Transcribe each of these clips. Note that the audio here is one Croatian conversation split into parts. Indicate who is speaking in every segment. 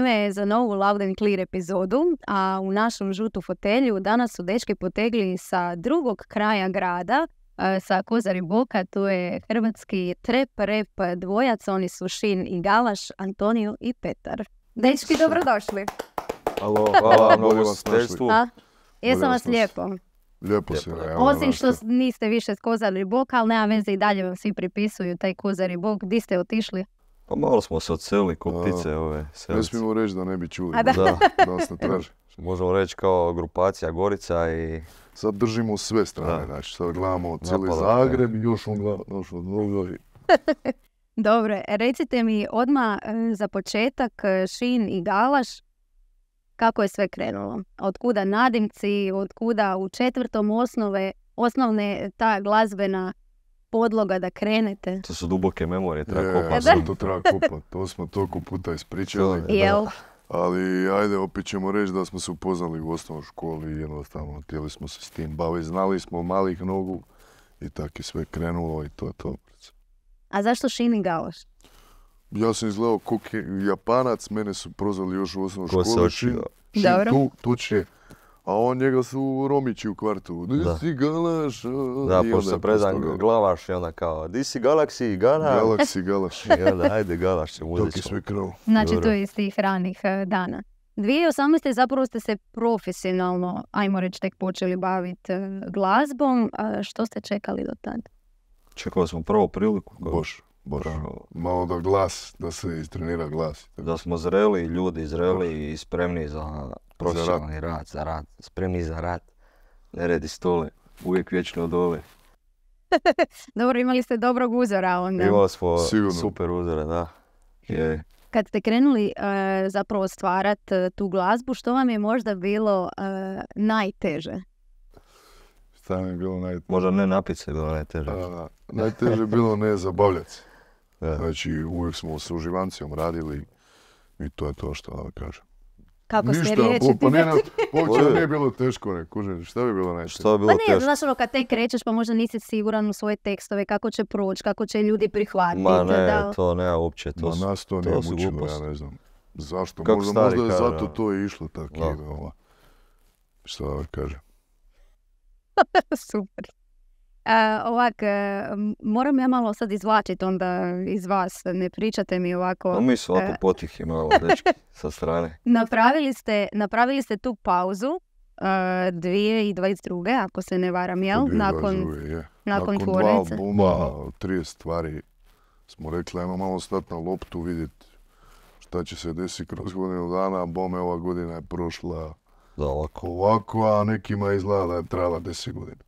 Speaker 1: vrijeme je za novu Loud and Clear epizodu, a u našem žutu fotelju danas su dečki potegli sa drugog kraja grada, e, sa Kozari Boka, tu je hrvatski trep rep dvojac, oni su Šin i Galaš, Antonio i Petar. Dečki, dobrodošli.
Speaker 2: Alo, hvala
Speaker 3: Bolje vas?
Speaker 1: Jesam vas lijepo.
Speaker 3: Lijepo si najavila,
Speaker 1: Osim što niste više s Kozari Boka, ali nema veze i dalje vam svi pripisuju taj Kozari Bok. Di ste otišli?
Speaker 2: Pa malo smo se odselili ko ptice ove
Speaker 3: Ne
Speaker 2: selice.
Speaker 3: smijemo reći da ne bi čuli.
Speaker 1: A da.
Speaker 2: Da,
Speaker 3: Nas ne traže.
Speaker 2: možemo reći kao grupacija Gorica i
Speaker 3: Sad držimo sve strane,
Speaker 2: Da.
Speaker 3: znači sad gledamo cijeli Zagreb i još on gleda, još od
Speaker 1: Dobro, recite mi odmah e, za početak e, Šin i Galaš, kako je sve krenulo? Otkuda nadimci, otkuda u četvrtom osnove, osnovne ta glazbena podloga da krenete?
Speaker 2: to su duboke memorije, treba kopati.
Speaker 3: sad to treba kopat, to smo toliko puta ispričali.
Speaker 1: Jel?
Speaker 3: Ali ajde, opet ćemo reći da smo se upoznali u osnovnoj školi i jednostavno htjeli smo se s tim baviti. Znali smo malih nogu i tako je sve krenulo i to je to.
Speaker 1: A zašto Šin i Galaš?
Speaker 3: Ja sam izgledao ko ke- japanac, mene su prozvali još u osnovnoj
Speaker 2: Ko se
Speaker 3: školi.
Speaker 2: oči,
Speaker 3: Šin,
Speaker 2: da.
Speaker 3: šin
Speaker 1: Dobro.
Speaker 3: tu, tuče. A on njega su Romići u kvartu. Di
Speaker 2: Da.
Speaker 3: si galaš? a,
Speaker 2: Da,
Speaker 3: i
Speaker 2: pošto se predan glavaš i onda kao, di si Galaxy, Gana?
Speaker 3: Galaxy, galaš.
Speaker 2: I onda, ajde Galaš će
Speaker 3: Dok
Speaker 2: uzeti
Speaker 3: je sve krenulo.
Speaker 1: Znači,
Speaker 2: Dobro.
Speaker 1: to je iz tih ranih e, dana. 2018. zapravo ste se profesionalno, ajmo reći, tek počeli baviti e, glazbom. A što ste čekali do tad?
Speaker 2: Čekali smo prvu priliku. kao-
Speaker 3: Boš, boš. Malo da glas, da se istrenira glas.
Speaker 2: Da smo zreli, ljudi zreli i spremni za profesionalni rad, za rad. Spremni za rad. Ne redi stole, uvijek vječno od ove.
Speaker 1: Dobro, imali ste dobrog uzora onda.
Speaker 2: Imali smo
Speaker 3: Sigurno.
Speaker 2: super uzore, da. Je.
Speaker 1: Kad ste krenuli e, zapravo stvarat e, tu glazbu, što vam je možda bilo e, najteže?
Speaker 3: Šta mi je bilo naj...
Speaker 2: Možda ne napit se bilo najteže.
Speaker 3: A, najteže je bilo ne zabavljati se. Znači, uvijek smo s uživancima radili i to je to što da kažem.
Speaker 1: Kako ste
Speaker 3: Ništa,
Speaker 1: riječi?
Speaker 3: pa, pa nije, bilo teško, ne, kužiš, šta bi bilo najteže?
Speaker 2: Što je bilo
Speaker 1: Pa ne,
Speaker 2: teško?
Speaker 1: znaš ono kad tek krećeš pa možda nisi siguran u svoje tekstove, kako će proći, kako će ljudi prihvatiti.
Speaker 2: Ma ne,
Speaker 1: da-
Speaker 2: to ne, uopće. To
Speaker 3: Ma nas to
Speaker 2: to
Speaker 3: nije mučilo, ja ne znam. Zašto?
Speaker 2: Kako
Speaker 3: možda,
Speaker 2: stari
Speaker 3: možda je zato
Speaker 2: ja.
Speaker 3: to i išlo tako. Šta da kažem?
Speaker 1: Super. E, ovak, e, moram ja malo sad izvlačiti onda iz vas, ne pričate mi ovako.
Speaker 2: No, mi su ovako
Speaker 1: e,
Speaker 2: potihi malo, dečki, sa strane.
Speaker 1: Napravili ste, napravili ste tu pauzu uh, 2022. ako se ne varam, jel? Nakon,
Speaker 3: je.
Speaker 1: nakon
Speaker 3: dva
Speaker 1: tvornice.
Speaker 3: albuma, 30 stvari, smo rekli, ajmo malo stati na loptu, vidjeti šta će se desiti kroz godinu dana, a bome ova godina je prošla
Speaker 2: Da, ovako.
Speaker 3: ovako, a nekima izgleda da je trajala 10 godina.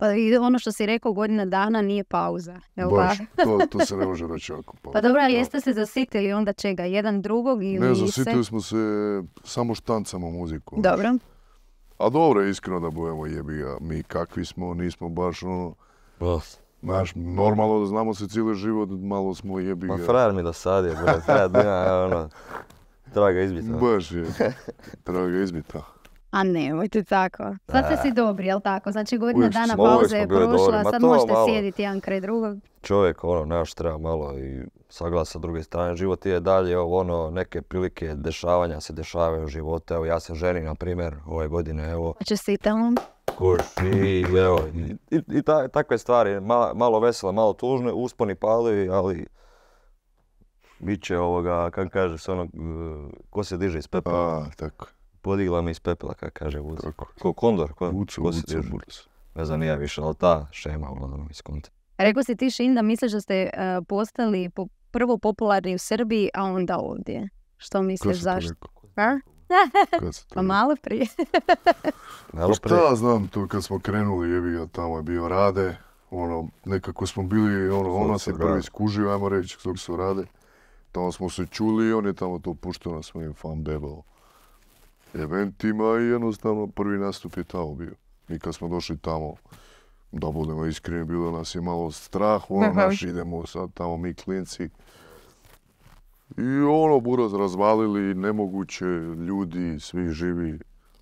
Speaker 1: Pa i ono što si rekao, godina dana nije pauza. Jel
Speaker 3: Baš, to, to se ne može reći ovako.
Speaker 1: Pa dobro, ali jeste se zasitili onda čega? Jedan drugog ili
Speaker 3: Ne,
Speaker 1: se...
Speaker 3: zasitili smo se, samo štancamo muziku.
Speaker 1: Dobro.
Speaker 3: A dobro, iskreno da budemo jebi ga, mi kakvi smo, nismo baš ono,
Speaker 2: Oh,
Speaker 3: znaš, normalno da znamo se cijeli život, malo smo jebi
Speaker 2: Ma frajer mi dosadio, da ono, treba ga izbiti. ono.
Speaker 3: Baš je, treba ga izbita.
Speaker 1: A nemojte tako. Sad ste si dobri, jel tako? Znači godina
Speaker 3: Uvijek
Speaker 1: dana
Speaker 2: smo-
Speaker 1: pauze je prošla, sad
Speaker 2: to
Speaker 1: možete
Speaker 2: malo.
Speaker 1: sjediti jedan kraj drugog.
Speaker 2: Čovjek, ono, naš treba malo i saglas sa druge strane, život ide dalje, ovo, ono, neke prilike dešavanja se dešavaju u životu, evo, ja se ženim, na primjer, ove godine, evo,
Speaker 1: Čestitam.
Speaker 2: kuš, i, evo, i, i- i ta- takve stvari, malo, malo vesele, malo tužne, usponi pali, ali bit će ovoga, kako kaže se ono, ko se diže iz pepela,
Speaker 3: A, tako,
Speaker 2: podigla me iz pepela, kako kaže Vuc. Ko kondor, ko,
Speaker 3: Ucu,
Speaker 2: ko se. Ne znam, nije više, ali ta šema, ono, iz konta.
Speaker 1: Rekao si ti Šin da misliš da ste e, postali po- prvo popularni u Srbiji, a onda ovdje. Što misliš zašto? Pa malo prije.
Speaker 2: Malo
Speaker 3: Pa šta ja znam, to kad smo krenuli, jebi ga, tamo je bio Rade, ono, nekako smo bili, ono, ona se prvi
Speaker 2: Rade.
Speaker 3: skužio, ajmo reći, kog su Rade. Tamo smo se čuli i on je tamo to puštao na svojim fan bebel eventima i jednostavno prvi nastup je tamo bio. I kad smo došli tamo, da budemo iskreni, bilo nas je malo strah, ono,
Speaker 1: Aha.
Speaker 3: naš idemo sad tamo mi klinci. I ono, buraz razvalili, nemoguće, ljudi, svi živi,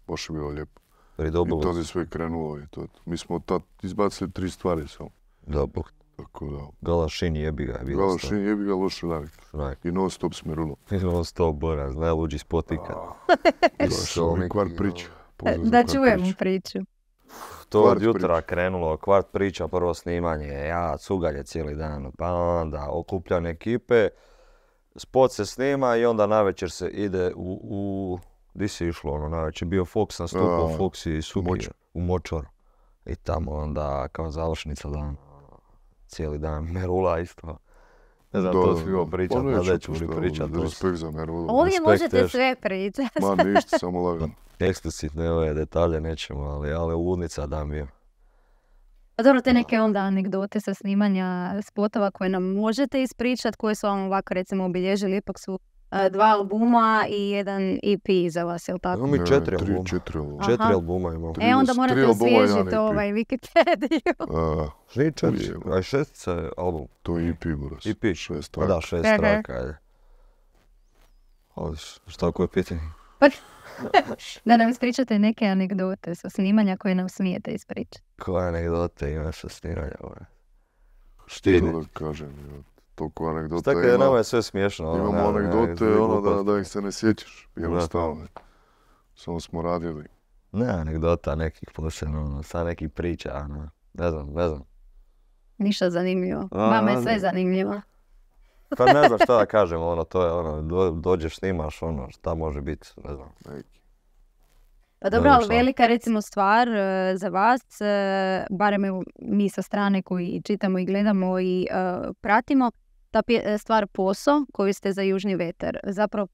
Speaker 3: baš je bilo lijepo. I
Speaker 2: Pridobilo
Speaker 3: tad je sve krenulo i to. Mi smo tad izbacili tri stvari samo.
Speaker 2: Da, bog.
Speaker 3: Tako da,
Speaker 2: Galašin jebi ga je bilo
Speaker 3: Galašin jebi ga loše navik.
Speaker 2: Onak,
Speaker 3: I non stop smerulo.
Speaker 2: non stop boraz, najluđi spot ikad.
Speaker 3: Došao mi kvart priča. Za
Speaker 1: Da
Speaker 3: priča.
Speaker 1: priču.
Speaker 2: To
Speaker 3: Kvart
Speaker 2: od jutra
Speaker 3: priča.
Speaker 2: krenulo, kvart priča, prvo snimanje, ja, cugalje cijeli dan, pa onda okupljane ekipe, spot se snima i onda navečer se ide u, u di si išlo ono navečer, bio Fox nastupao, Fox i Suki
Speaker 3: Močvar.
Speaker 2: u Močvar. I tamo onda kao završnica dan, ono, cijeli dan, Merula isto. Ne znam,
Speaker 3: Da,
Speaker 2: to
Speaker 3: da,
Speaker 2: svi ovo
Speaker 3: da.
Speaker 2: pričat,
Speaker 3: Pa
Speaker 2: pa
Speaker 3: neću pa
Speaker 2: li pričat,
Speaker 3: Respekt za Merulu.
Speaker 1: Ovdje možete sve pričati.
Speaker 3: Ma ništa, samo lagano.
Speaker 2: eksplicitne ove detalje nećemo, ali, ali ludnica dan bio.
Speaker 1: Pa dobro, te neke onda anegdote sa snimanja spotova koje nam možete ispričati, koje su vam ovako recimo obilježili, ipak su dva albuma i jedan EP za vas, jel tako?
Speaker 2: Imamo mi
Speaker 3: Ne,
Speaker 2: četiri
Speaker 3: tri,
Speaker 2: albuma.
Speaker 3: četiri albuma.
Speaker 1: Aha.
Speaker 2: Četiri albuma imamo.
Speaker 1: E, onda morate osvježiti
Speaker 3: EP.
Speaker 1: ovaj Wikipediju.
Speaker 3: A,
Speaker 2: Ni četiri, a šestica je album.
Speaker 3: to je EP, buras.
Speaker 2: EP.
Speaker 3: Šest
Speaker 2: Pa da,
Speaker 3: traka.
Speaker 2: šest
Speaker 1: Aha.
Speaker 2: traka, ajde. Ali šta koje pitanje?
Speaker 1: Da nam ispričate neke anegdote sa snimanja koje nam smijete ispričati.
Speaker 2: Koje anegdote imaš sa snimanja?
Speaker 3: Što da kažem, toliko anegdota
Speaker 2: Tako je, nama je sve smiješno. ono,
Speaker 3: Imamo anegdote, ono da, ih se ne sjećaš, jednostavno. Samo smo radili.
Speaker 2: Ne anegdota nekih posebno, ono, sa nekih priča, ono, ne znam, ne znam.
Speaker 1: Ništa zanimljivo.
Speaker 2: A,
Speaker 1: Vama je sve zanimljivo.
Speaker 2: Pa ne znam šta da kažem, ono, to je ono, do- dođeš, snimaš, ono, šta može biti, ne znam.
Speaker 3: Neki.
Speaker 1: Pa dobro, ali velika recimo stvar e, za vas, e, barem mi sa strane koji čitamo i gledamo i e, pratimo, ta e, stvar posao koju ste za Južni veter. Zapravo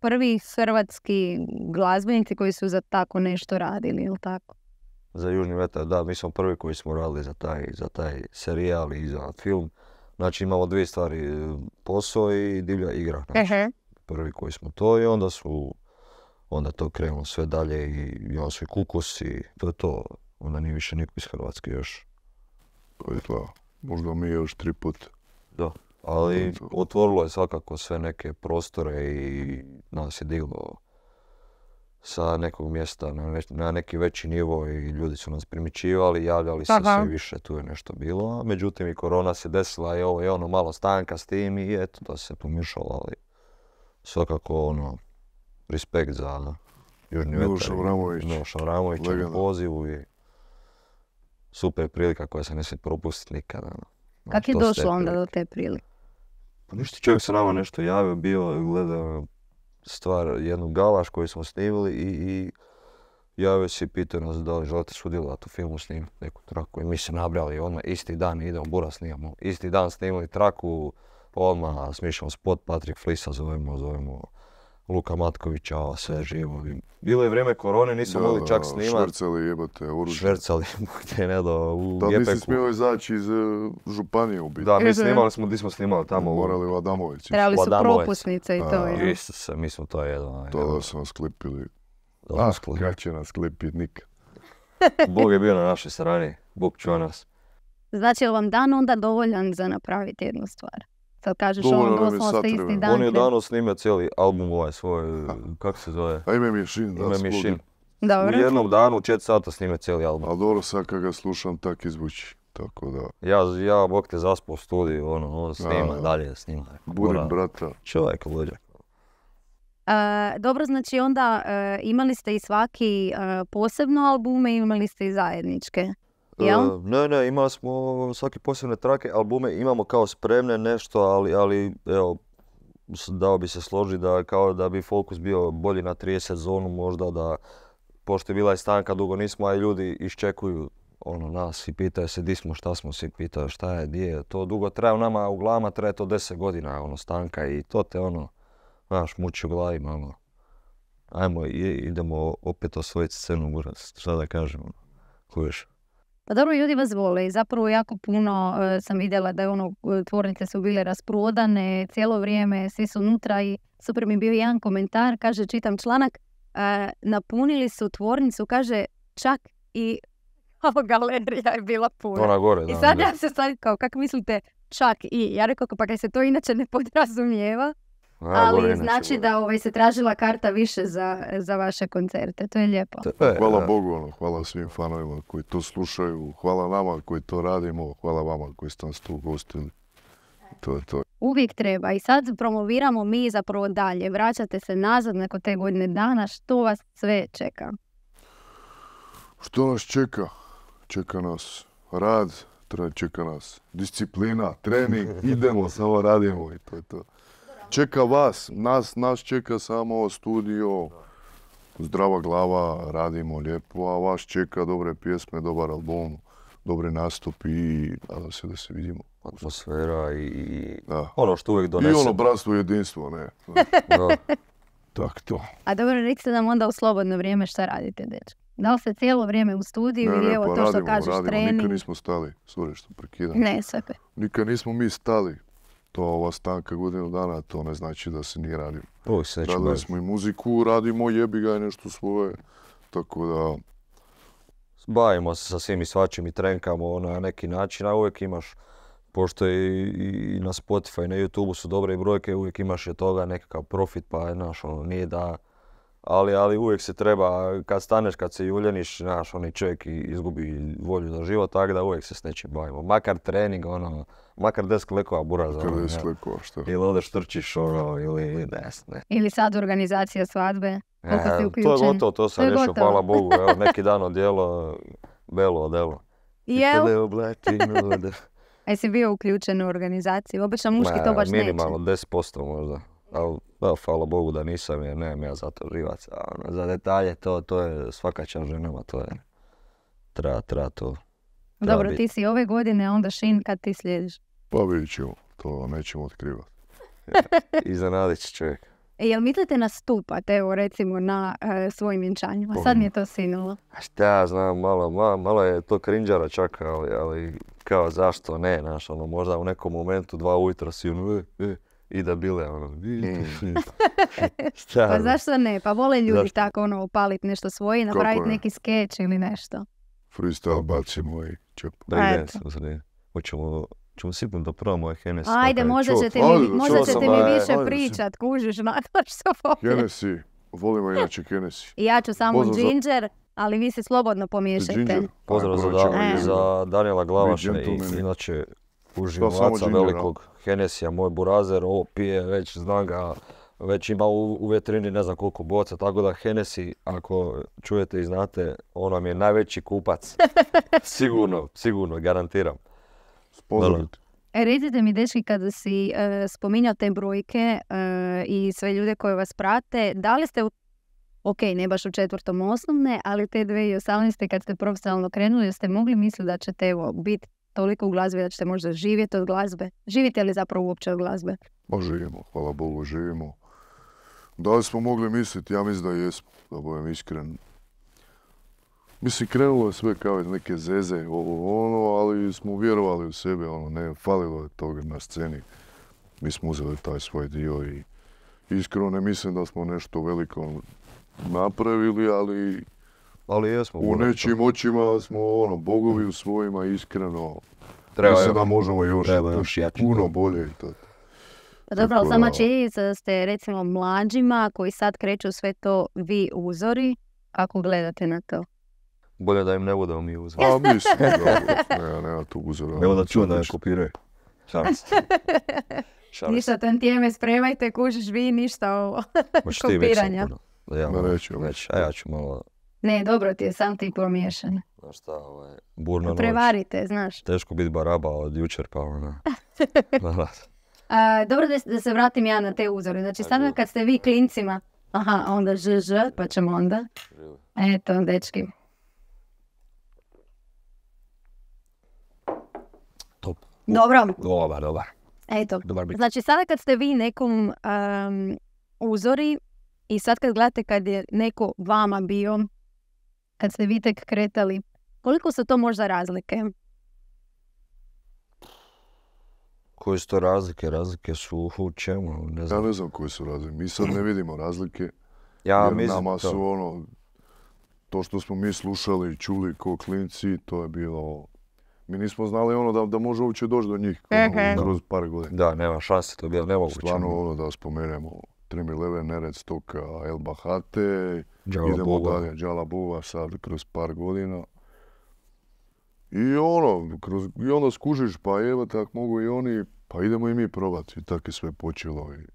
Speaker 1: prvi hrvatski glazbenici koji su za tako nešto radili, ili tako?
Speaker 2: Za Južni vetar, da, mi smo prvi koji smo radili za taj, za taj serijal i za film. Znači imamo dvije stvari, e, posao i divlja igra. Znači, prvi koji smo to i onda su, onda to krenulo sve dalje i imamo sve kukus i to je to. Onda nije više niko iz Hrvatske još.
Speaker 3: To je to. Možda mi još tri put.
Speaker 2: Da. Ali
Speaker 3: To-
Speaker 2: otvorilo je svakako sve neke prostore i nas je diglo sa nekog mjesta na, neki veći nivo i ljudi su nas primjećivali, javljali se sve više, tu je nešto bilo. Međutim i korona se desila i ovo i ono malo stanka s tim i eto da se pomiješalo, ali svakako ono, respekt za Južni
Speaker 3: Miloš
Speaker 2: vetar. i
Speaker 3: Avramović,
Speaker 2: Miloš Avramović pozivu i super prilika koja se ne smije propustiti nikada. ono.
Speaker 1: Kako je
Speaker 2: To su te
Speaker 1: došlo onda do te prilike?
Speaker 2: Pa ništa, čovjek se nama nešto javio, bio, gledao stvar, jednu galaš koju smo snimili i, i javio se i pitao nas da li želite sudjelovati u filmu snimiti neku traku. I mi se nabrali odmah, isti dan idemo, Bura snimamo. Isti dan snimali traku, odmah smišljamo spot, Patrik Flisa zovemo, zovemo Luka Matkovića, a sve živo. Bilo je vrijeme korone, nismo mogli čak snimati.
Speaker 3: Švercali jebate oružje.
Speaker 2: Švercali, gdje ne do, u
Speaker 3: Da nisi smio izaći iz e, županije u biti.
Speaker 2: Da, mi snimali smo, di smo snimali tamo u
Speaker 3: Morali u Adamović. ići.
Speaker 1: Trebali su propusnice i to.
Speaker 3: A,
Speaker 1: jel?
Speaker 2: Isuse, mi smo to jedno.
Speaker 3: To da su nas klipili.
Speaker 2: Da
Speaker 3: Ah, će nas klipit nikad.
Speaker 2: Bog je bio na našoj strani, Bog čuva nas.
Speaker 1: Znači, je li vam dan onda dovoljan za napraviti jednu stvar? Sad kažeš
Speaker 3: Dovoljno
Speaker 1: ono,
Speaker 3: je
Speaker 1: doslovno ste isti dan.
Speaker 2: On je davno snimio cijeli album ovaj svoj, kako se zove?
Speaker 3: A ime mi je Šin, da,
Speaker 2: Ime. Mišin. U
Speaker 1: Dobro.
Speaker 2: jednom danu u 4 sata snimio cijeli album.
Speaker 3: Ali dobro, sad kad ga slušam, tak izvuči. Tako da,
Speaker 2: Ja, ja Bog te zaspao u studiju, ono, on snima,
Speaker 3: A.
Speaker 2: dalje snima.
Speaker 3: budim brata.
Speaker 2: Čovjek luđak.
Speaker 1: E, dobro, znači onda e, imali ste i svaki e, posebno albume, imali ste i zajedničke. Jel?
Speaker 2: E, ne, ne, imali smo svake posebne trake, albume imamo kao spremne nešto, ali, ali evo, dao bi se složiti da kao da bi fokus bio bolji na 30 zonu možda da, pošto je bila i stanka, dugo nismo, a ljudi iščekuju ono nas i pitaju se di smo, šta smo, svi pitaju šta je, di je, to dugo traje, u nama u glavama traje to 10 godina, ono, stanka i to te ono, znaš, muči u glavi malo. Ajmo, i- idemo opet osvojiti scenu, šta da kažem, ono, kužiš.
Speaker 1: Pa dobro, ljudi vas vole i zapravo jako puno e, sam vidjela da je ono, e, tvornice su bile rasprodane cijelo vrijeme, svi su unutra i super mi je bio jedan komentar, kaže, čitam članak, e, napunili su tvornicu, kaže, čak i ova galerija je bila puna.
Speaker 2: Ona gore,
Speaker 1: I
Speaker 2: da.
Speaker 1: sad
Speaker 2: da.
Speaker 1: ja se sad kao, kako mislite, čak i, ja rekao, pa kaj se to inače ne podrazumijeva, Ali znači da ovaj, se tražila karta više za, za vaše koncerte. To je lijepo.
Speaker 2: To je,
Speaker 3: Hvala
Speaker 2: da.
Speaker 3: Bogu, ono, hvala svim fanovima koji to slušaju, hvala nama koji to radimo, hvala vama koji ste nas tu ugostili. To je to.
Speaker 1: Uvijek treba. I sad promoviramo mi zapravo dalje. Vraćate se nazad nakon te godine dana. Što vas sve čeka?
Speaker 3: Što nas čeka? Čeka nas rad, čeka nas disciplina, trening, idemo, samo radimo i to je to. Čeka vas, nas, nas čeka samo studio, zdrava glava, radimo lijepo, a vas čeka dobre pjesme, dobar album, dobri nastupi i nadam se da se vidimo.
Speaker 2: Atmosfera i, i
Speaker 3: Da.
Speaker 2: ono što uvijek
Speaker 3: I
Speaker 2: donese.
Speaker 3: ono bratstvo i jedinstvo, ne.
Speaker 2: Da.
Speaker 3: Tak to.
Speaker 1: A dobro, recite nam onda u slobodno vrijeme šta radite, dečki. Da li ste cijelo vrijeme u studiju
Speaker 3: Ne,
Speaker 1: ili evo
Speaker 3: pa
Speaker 1: to što
Speaker 3: radimo,
Speaker 1: kažeš
Speaker 3: radimo,
Speaker 1: trening?
Speaker 3: nikad nismo stali, sorry što prekidam.
Speaker 1: Ne, sve pe.
Speaker 3: Nikad nismo mi stali. To ova stanka godinu dana, to ne znači da se nije.
Speaker 2: Uvijek se
Speaker 3: Radili
Speaker 2: baviti.
Speaker 3: smo i muziku, radimo jebi ga i nešto svoje. Tako da,
Speaker 2: Bavimo se sa svim i svačim i trenkamo na neki način, a uvijek imaš, pošto i, i- na Spotify i na YouTube su dobre brojke, uvijek imaš od toga nekakav profit, pa je, znaš, ono, nije da, ali, ali uvijek se treba, kad staneš, kad se juljeniš, znaš, oni čovjek i izgubi volju za život, tako da uvijek se s nečim bavimo. Makar trening, ono, makar desk lekova buraza,
Speaker 3: kada
Speaker 2: ono,
Speaker 3: je
Speaker 2: ja.
Speaker 3: slekova šta.
Speaker 2: ili odeš trčiš, ono, ili ne, ne.
Speaker 1: Ili sad organizacija svadbe. Koliko ste
Speaker 2: E, to je gotovo, to
Speaker 1: To
Speaker 2: sam
Speaker 1: je
Speaker 2: riješio, hvala Bogu, evo, neki dan odjelo, belo odjelo.
Speaker 1: Jel?
Speaker 2: Leo Blatino, da.
Speaker 1: A jesi bio uključen u organizaciju? Obično muški to baš neće.
Speaker 2: Minimalno 10% možda. Ali, da, hvala Bogu da nisam jer nemam ja za to živac. A ono, za detalje to, to je svaka čast ženama, to je... Treba, treba to. treba
Speaker 1: Dobro,
Speaker 2: bit.
Speaker 1: ti si ove godine, onda Šin kad ti slijediš.
Speaker 3: Pa vidit ćemo, to nećemo otkrivati.
Speaker 2: Iznenadit će čovjek.
Speaker 1: E, jel mislite nastupat, evo recimo na e, svojim vjenčanjima? Sad mi je to sinulo.
Speaker 2: A šta ja znam, malo, malo, malo je to krinđara čak, ali, ali kao zašto ne, znaš, ono, možda u nekom momentu dva ujutro si ono, e, e, i da bile, ono, šta
Speaker 1: Pa zašto ne? Pa vole ljudi
Speaker 2: Zašto?
Speaker 1: tako ono upalit nešto svoje, napraviti
Speaker 3: ne?
Speaker 1: neki skeč ili nešto.
Speaker 3: Freestyle bacimo i čep.
Speaker 1: Eto.
Speaker 2: uzre. Hoćemo, ćemo sipnuti do prvo moje Hennessy.
Speaker 1: Ajde, možda ćete mi, možda ćete
Speaker 2: da
Speaker 1: mi više
Speaker 3: ajde,
Speaker 1: pričat, kužiš, nadaš što popije.
Speaker 3: Hennessy, volimo inače Hennessy.
Speaker 1: I ja ću samo
Speaker 3: Pozdrav za-
Speaker 1: ginger, ali vi se slobodno pomiješajte.
Speaker 2: Pozdrav za,
Speaker 3: prvo ćemo
Speaker 2: Da- za Daniela Glavaša i inače uživaca
Speaker 3: ginger,
Speaker 2: velikog Henessija, moj burazer, ovo pije, već zna ga, već ima u, u vetrini ne znam koliko boca, tako da Hennessy, ako čujete i znate, on vam je najveći kupac. sigurno, sigurno, garantiram.
Speaker 1: E, recite mi, dečki, kada si e, spominjao te brojke e, i sve ljude koje vas prate, da li ste, u, ok, ne baš u četvrtom osnovne, ali te 2018. kad ste profesionalno krenuli, jeste mogli misliti da ćete evo, biti toliko u glazbi da ćete možda živjeti od glazbe? Živite li zapravo uopće od glazbe?
Speaker 3: Ma živimo, hvala Bogu, živimo. Da li smo mogli misliti? Ja mislim da jesmo, da budem iskren. Mislim, krenulo je sve kao neke zeze, ovo ono, ali smo vjerovali u sebe, ono, ne, falilo je toga na sceni. Mi smo uzeli taj svoj dio i iskreno ne mislim da smo nešto veliko napravili, ali
Speaker 2: Ali jesmo.
Speaker 3: u nečim očima smo ono, bogovi u svojima, iskreno.
Speaker 2: Treba,
Speaker 3: mislim da možemo još,
Speaker 2: treba još jače.
Speaker 3: puno bolje i to.
Speaker 1: Pa dobro, ali sama činjenica da ste recimo mlađima koji sad kreću sve to vi uzori, kako gledate na to?
Speaker 2: Bolje da im ne budemo mi uzeli.
Speaker 3: A mislim, da, nema, nema tu uzora.
Speaker 2: Evo da čujem da me kopiraju. Šalim se. Šalim se.
Speaker 1: Ništa tantijeme spremajte, kužiš vi, ništa ovo. Kopiranja.
Speaker 2: puno? Da ja
Speaker 3: neću,
Speaker 2: neću. A ja ću malo,
Speaker 1: Ne, dobro ti je, sam ti pomiješan.
Speaker 2: znaš šta, ovaj, burna noć.
Speaker 1: Prevarite, znaš.
Speaker 2: Teško biti baraba od jučer, pa da.
Speaker 1: A, dobro da, da se vratim ja na te uzore. Znači, sada kad ste vi klincima, aha, onda ž, ž, pa ćemo onda. Eto, dečki.
Speaker 2: Top.
Speaker 1: Dobro,
Speaker 2: Dobar, dobar.
Speaker 1: eto.
Speaker 2: Dobar bit.
Speaker 1: Znači, sada kad ste vi nekom um, uzori i sad kad gledate kad je neko vama bio, kad ste vi tek kretali, koliko su to možda razlike?
Speaker 2: Koje su to razlike? Razlike su u čemu? Ne
Speaker 3: Ja
Speaker 2: znam.
Speaker 3: ne znam koje su razlike. Mi sad ne vidimo razlike.
Speaker 2: Ja
Speaker 3: jer
Speaker 2: mislim
Speaker 3: nama
Speaker 2: to.
Speaker 3: su ono, to što smo mi slušali i čuli ko klinci, to je bilo Mi nismo znali ono da, da može uopće doći do njih ono, kroz par godina.
Speaker 2: Da, nema šanse, to je bilo nemoguće.
Speaker 3: Stvarno ono da spomenemo Trim Eleven, Nered Stoka, El Bahate,
Speaker 2: Džava
Speaker 3: idemo dalje, Džala Buva sad kroz par godina. I ono, kroz, i onda skužiš, pa evo tak mogu i oni, pa idemo i mi probati. I tako je sve počelo i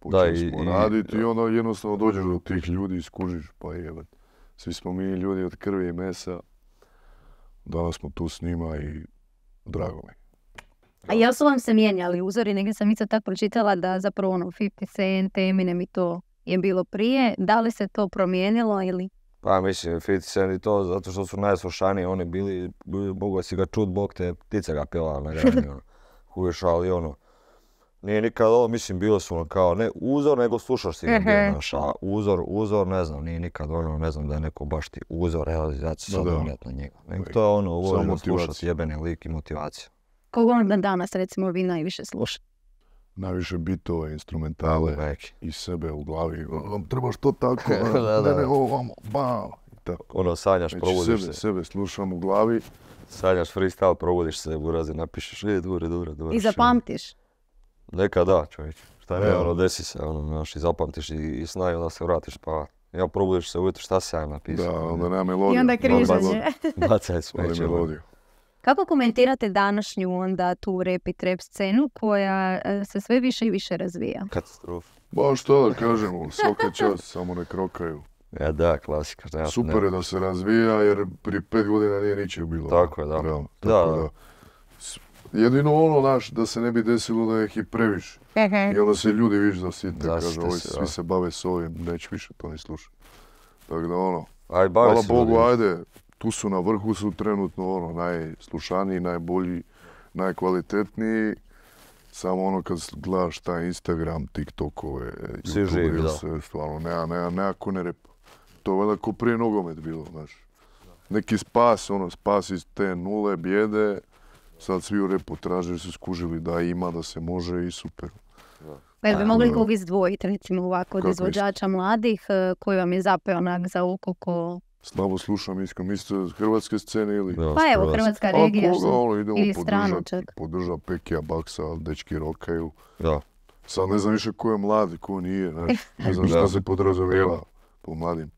Speaker 3: počeli
Speaker 2: i-
Speaker 3: smo
Speaker 2: i-
Speaker 3: raditi i onda jednostavno dođeš do tih ljudi i skužiš, pa evo. Svi smo mi ljudi od krvi i mesa. Danas smo tu s njima i drago mi.
Speaker 1: A jel su vam se mijenjali uzori? Negdje sam isto tako pročitala da zapravo ono 50 Cent, Eminem i to je bilo prije. Da li se to promijenilo ili?
Speaker 2: Pa mislim, 50 Cent i to, zato što su najslušaniji oni bili, mogao si ga čut, bog te ptice ga pjeva na grani, ono. Kuviš, ali ono, nije nikad ovo, mislim, bilo su ono kao, ne uzor, nego slušaš si ga bio,
Speaker 1: Mhm.
Speaker 2: znaš, a uzor, uzor, ne znam, nije nikad ono, ne znam da je neko baš ti uzor, evo, ja ću sad na njega. Nego to je ono, voliš ga slušat,
Speaker 3: motivacija.
Speaker 2: jebeni lik i motivacija.
Speaker 1: Koga onda danas recimo vi najviše slušate?
Speaker 3: Najviše bitova, instrumentale
Speaker 2: Neki.
Speaker 3: i sebe u glavi. Vam trebaš to tako,
Speaker 2: Da,
Speaker 3: a,
Speaker 2: da.
Speaker 3: ne, ne, ovamo, bam. I tako.
Speaker 2: Ono, sanjaš,
Speaker 3: Znači
Speaker 2: probudiš
Speaker 3: sebe,
Speaker 2: se,
Speaker 3: sebe slušam u glavi.
Speaker 2: sanjaš freestyle, probudiš se, burazi, napišeš, e, dure, dure, dure.
Speaker 1: I zapamtiš?
Speaker 2: Neka da, čovječ. Šta ne,
Speaker 3: Evo.
Speaker 2: ono, desi se, ono, znaš, i zapamtiš i, i snaju da se vratiš spavati. Ja probudiš se ujutro, šta sam ja napisao?
Speaker 3: Da, onda nema melodiju.
Speaker 1: I onda križanje.
Speaker 2: Bacaj smeće. ono.
Speaker 3: melodiju.
Speaker 1: Kako komentirate današnju onda tu rap i trap scenu koja e, se sve više i više razvija?
Speaker 2: Katastrofa.
Speaker 3: Ba što da kažemo, svaka čast, samo ne krokaju.
Speaker 2: Ja da, klasika. ja
Speaker 3: Super
Speaker 2: ne-
Speaker 3: je da se razvija jer prije pet godina nije ničeg bilo.
Speaker 2: Tako je, da. Da,
Speaker 3: tako
Speaker 2: da.
Speaker 3: Jedino ono, naš, da se ne bi desilo da ih i previše. I onda se ljudi viš zasite, kažu, ovi svi
Speaker 2: da.
Speaker 3: se bave s ovim, neće više to ni slušati. Tako da ono,
Speaker 2: Aj,
Speaker 3: hvala Bogu,
Speaker 2: ljudi.
Speaker 3: ajde, tu su na vrhu su trenutno ono, najslušaniji, najbolji, najkvalitetniji. Samo ono kad gledaš taj Instagram, TikTokove,
Speaker 2: Svi
Speaker 3: YouTube,
Speaker 2: živi, da.
Speaker 3: sve, stvarno, nema, nema, nema ko ne repa. To je valjda ko prije nogomet bilo, znaš. Neki spas, ono, spas iz te nule, bijede, sad svi u repu traže, su skužili da ima, da se može i super.
Speaker 1: Pa jel bi mogli
Speaker 3: Da.
Speaker 1: kog izdvojiti recimo ovako od izvođača mladih e, koji vam je zapeo onak za oko ko...
Speaker 3: Slabo slušam, iskreno, mislite iz hrvatske scene ili...
Speaker 2: Da,
Speaker 1: Pa evo. Hrvatska regija.
Speaker 3: koga,
Speaker 1: što-
Speaker 3: ono, idemo
Speaker 1: ili strano
Speaker 3: podržat,
Speaker 1: čak.
Speaker 3: podržat Pekija Baksa, dečki rokaju.
Speaker 2: Da.
Speaker 3: Sad ne znam više ko je mlad, ko nije, znaš. Ne znam
Speaker 2: Da.
Speaker 3: šta se podrazumijeva po mladim.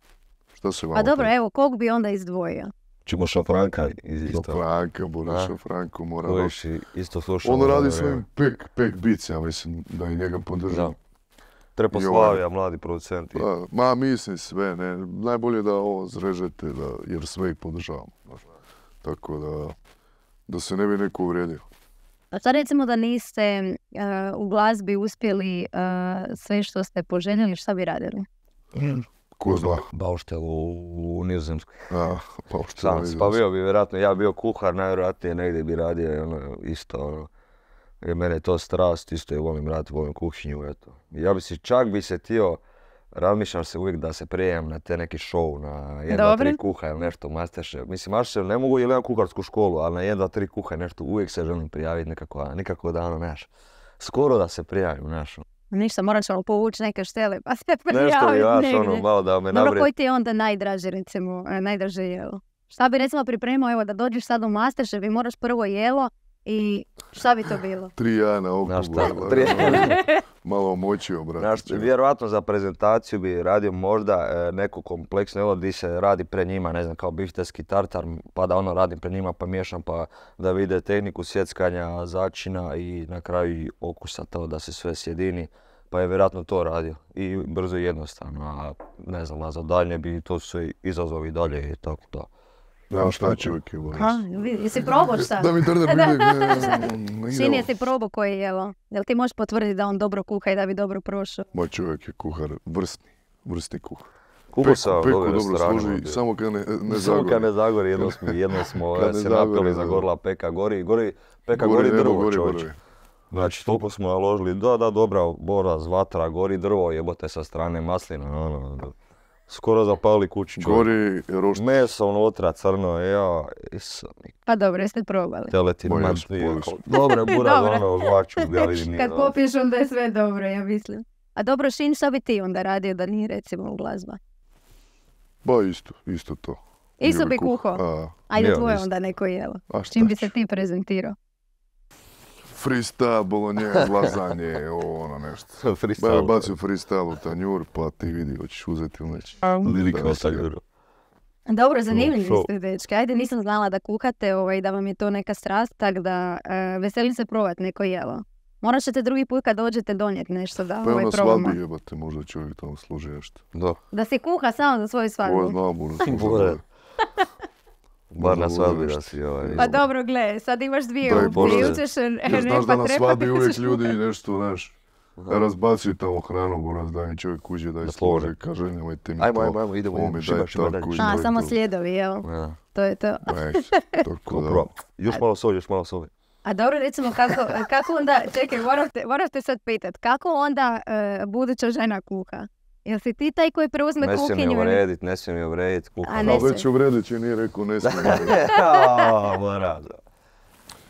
Speaker 3: Šta se vama...
Speaker 1: A dobro, evo, kog bi onda izdvojio?
Speaker 2: Čimoša Franka iz
Speaker 3: Isto.
Speaker 2: isto.
Speaker 3: Franka, Boriša
Speaker 2: Da.
Speaker 3: Franko mora...
Speaker 2: Kojiš i isto slušao.
Speaker 3: On radi svojim pek, pek beats, ja mislim da i njega
Speaker 2: Da.
Speaker 3: podržam.
Speaker 2: Treposlavija, mladi producenti.
Speaker 3: Da, ma mislim sve, ne, najbolje da ovo zrežete, da, jer sve ih podržavamo. Tako da, da se ne bi neko uvrijedio.
Speaker 1: A sad recimo da niste e, u glazbi uspjeli e, sve što ste poželjeli, šta bi radili?
Speaker 3: Ko zna.
Speaker 2: Bauštel u, u Nizozemskoj.
Speaker 3: Pa
Speaker 2: Sam pa bio bi vjerojatno, ja bio kuhar, najvjerojatnije negdje bi radio ono, isto ono. Jer mene je to strast, isto je volim raditi, volim kuhinju, eto. Ja bi si, čak bi se tio, razmišljam se uvijek da se prijem na te neki show, na 1, 2,
Speaker 1: Dobro.
Speaker 2: 3 kuha ili nešto, Masterchef. Mislim, Masterchef ne mogu jer imam kuharsku školu, ali na 1, 2, 3 kuha nešto, uvijek se želim prijaviti nekako, a nikako da ono, znaš, skoro da se prijavim, znaš. ono.
Speaker 1: Ništa, morat ćemo povući neke štele pa se
Speaker 2: Nešto
Speaker 1: prijaviti
Speaker 2: znaš,
Speaker 1: negdje.
Speaker 2: ono, malo da me
Speaker 1: Dobro,
Speaker 2: nabrije.
Speaker 1: koji ti je onda najdraže, recimo, e, najdraže jelo? Šta bi recimo pripremao, evo, da dođeš sad u Masterchef i moraš prvo jelo i šta bi to bilo?
Speaker 3: Tri jaja na
Speaker 2: Znaš
Speaker 3: okugu.
Speaker 2: šta, tri-
Speaker 3: Malo moćio, brate.
Speaker 2: Znaš, vjerojatno za prezentaciju bi radio možda e, neko kompleksno jelo gdje se radi pre njima, ne znam, kao bifterski tartar, pa da ono radim pre njima pa miješam pa da vide tehniku sjeckanja, začina i na kraju i okusa to da se sve sjedini. Pa je vjerojatno to radio i brzo i jednostavno, a ne znam, a za dalje bi to su sve izazovi dalje i tako da.
Speaker 3: Znam šta je.
Speaker 1: Ha, vidi, jesi probao šta?
Speaker 3: Da mi
Speaker 1: Da. Sin, jesi probao koje jelo? Jel ti možeš potvrditi da on dobro kuha i da bi dobro prošao?
Speaker 3: Moj čovjek je kuhar, vrsni, vrsni kuhar.
Speaker 2: Kupo sam
Speaker 3: Peku
Speaker 2: dobro
Speaker 3: dobro služi, samo kad ne, ne
Speaker 2: Samo kad ne
Speaker 3: zagori.
Speaker 2: zagori, jedno smo, jedno smo e,
Speaker 3: ne
Speaker 2: se
Speaker 3: zagori,
Speaker 2: napili,
Speaker 3: da.
Speaker 2: zagorila peka gori, gori, peka gori,
Speaker 3: nebo,
Speaker 2: drvo
Speaker 3: gori.
Speaker 2: Znači, toliko smo naložili, da, da, dobra boraz, vatra, gori drvo, jebote sa strane maslina, ono, ono, skoro zapali čovjek.
Speaker 3: Gori rošt.
Speaker 2: Meso unutra, crno, ja, iso,
Speaker 1: Pa dobro, jeste probali.
Speaker 2: teletin, man. Dobre,
Speaker 1: Dobro.
Speaker 2: ono, žvaču, ja vidim, nije
Speaker 1: Kad
Speaker 2: dobro.
Speaker 1: popiješ onda je sve dobro, ja mislim. A dobro, Šin, šta bi ti onda radio da nije recimo u glazba?
Speaker 3: Ba isto, isto to.
Speaker 1: Isto bi.
Speaker 3: A,
Speaker 1: Ajde tvoje onda neko jelo. Čim bi se ti prezentirao?
Speaker 3: Freestyle, bolognese, lazanje, ovo ono nešto. Ba,
Speaker 2: Freestyle.
Speaker 3: bacio freestyle u tanjur, pa ti vidi, hoćeš uzeti ili neće.
Speaker 2: Lirika
Speaker 3: sad-
Speaker 2: tanjuru.
Speaker 1: Dobro, zanimljivi ste dečki. Ajde, nisam znala da kuhate ovaj, da vam je to neka strast, tako da e, veselim se provat neko jelo. Morat ćete drugi put kad dođete donijeti nešto da
Speaker 3: Pa
Speaker 1: ovaj,
Speaker 3: na
Speaker 1: probamo.
Speaker 3: svadbi jebate, možda čovjek tamo služi nešto.
Speaker 2: Da.
Speaker 1: Da se kuha samo za svoju
Speaker 3: Ovo
Speaker 1: svadbu.
Speaker 3: znam, služi.
Speaker 2: Bore. Bar na svadbi da si ovaj...
Speaker 1: Pa dobro, gle, sad imaš dvije opcije.
Speaker 3: Bože.
Speaker 1: Ili ćeš e,
Speaker 3: Jer znaš da na svadbi uvijek ljudi nešto, znaš, razbacuju tamo hranu, buraz, da im čovjek uđe da je kaže nemojte mi
Speaker 2: Ajmo,
Speaker 3: to.
Speaker 2: ajmo, ajmo, idemo,
Speaker 3: ovo mi daj tako
Speaker 1: A, samo
Speaker 3: to.
Speaker 1: sljedovi, jel?
Speaker 2: Ja.
Speaker 1: To je to.
Speaker 3: Tako da.
Speaker 2: Još malo soli, još malo soli.
Speaker 1: A dobro, recimo, kako, kako onda, čekaj, moram te, moram te sad pitat, kako onda e, buduća žena kuha? Jel si ti taj koji preuzme
Speaker 2: Ne smijem
Speaker 1: kuhinju?
Speaker 2: je uvredit, ne smijem je uvredit, kuham.
Speaker 1: A ne smije.
Speaker 3: već uvredit nije rekao ne smije.
Speaker 2: Ja, mora.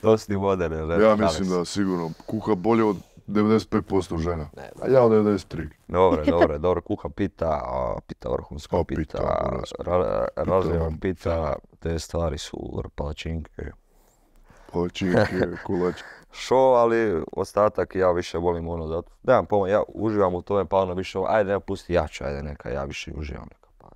Speaker 2: To si ti moderne, ne?
Speaker 3: Ja mislim da sigurno kuha bolje od 95% žena. A ja od 93.
Speaker 2: Dobro, dobro, dobro, kuha pita, a, pita vrhunsko
Speaker 3: pita,
Speaker 2: pita,
Speaker 3: buraz.
Speaker 2: ra, razlijevan
Speaker 3: vam
Speaker 2: pita, te stvari su palačinke.
Speaker 3: Palačinke, kulač.
Speaker 2: Šo, ali ostatak ja više volim ono da, nemam pojma, ja uživam u tome pa ono više, ajde ne pusti jače, ajde neka, ja više uživam neka pa.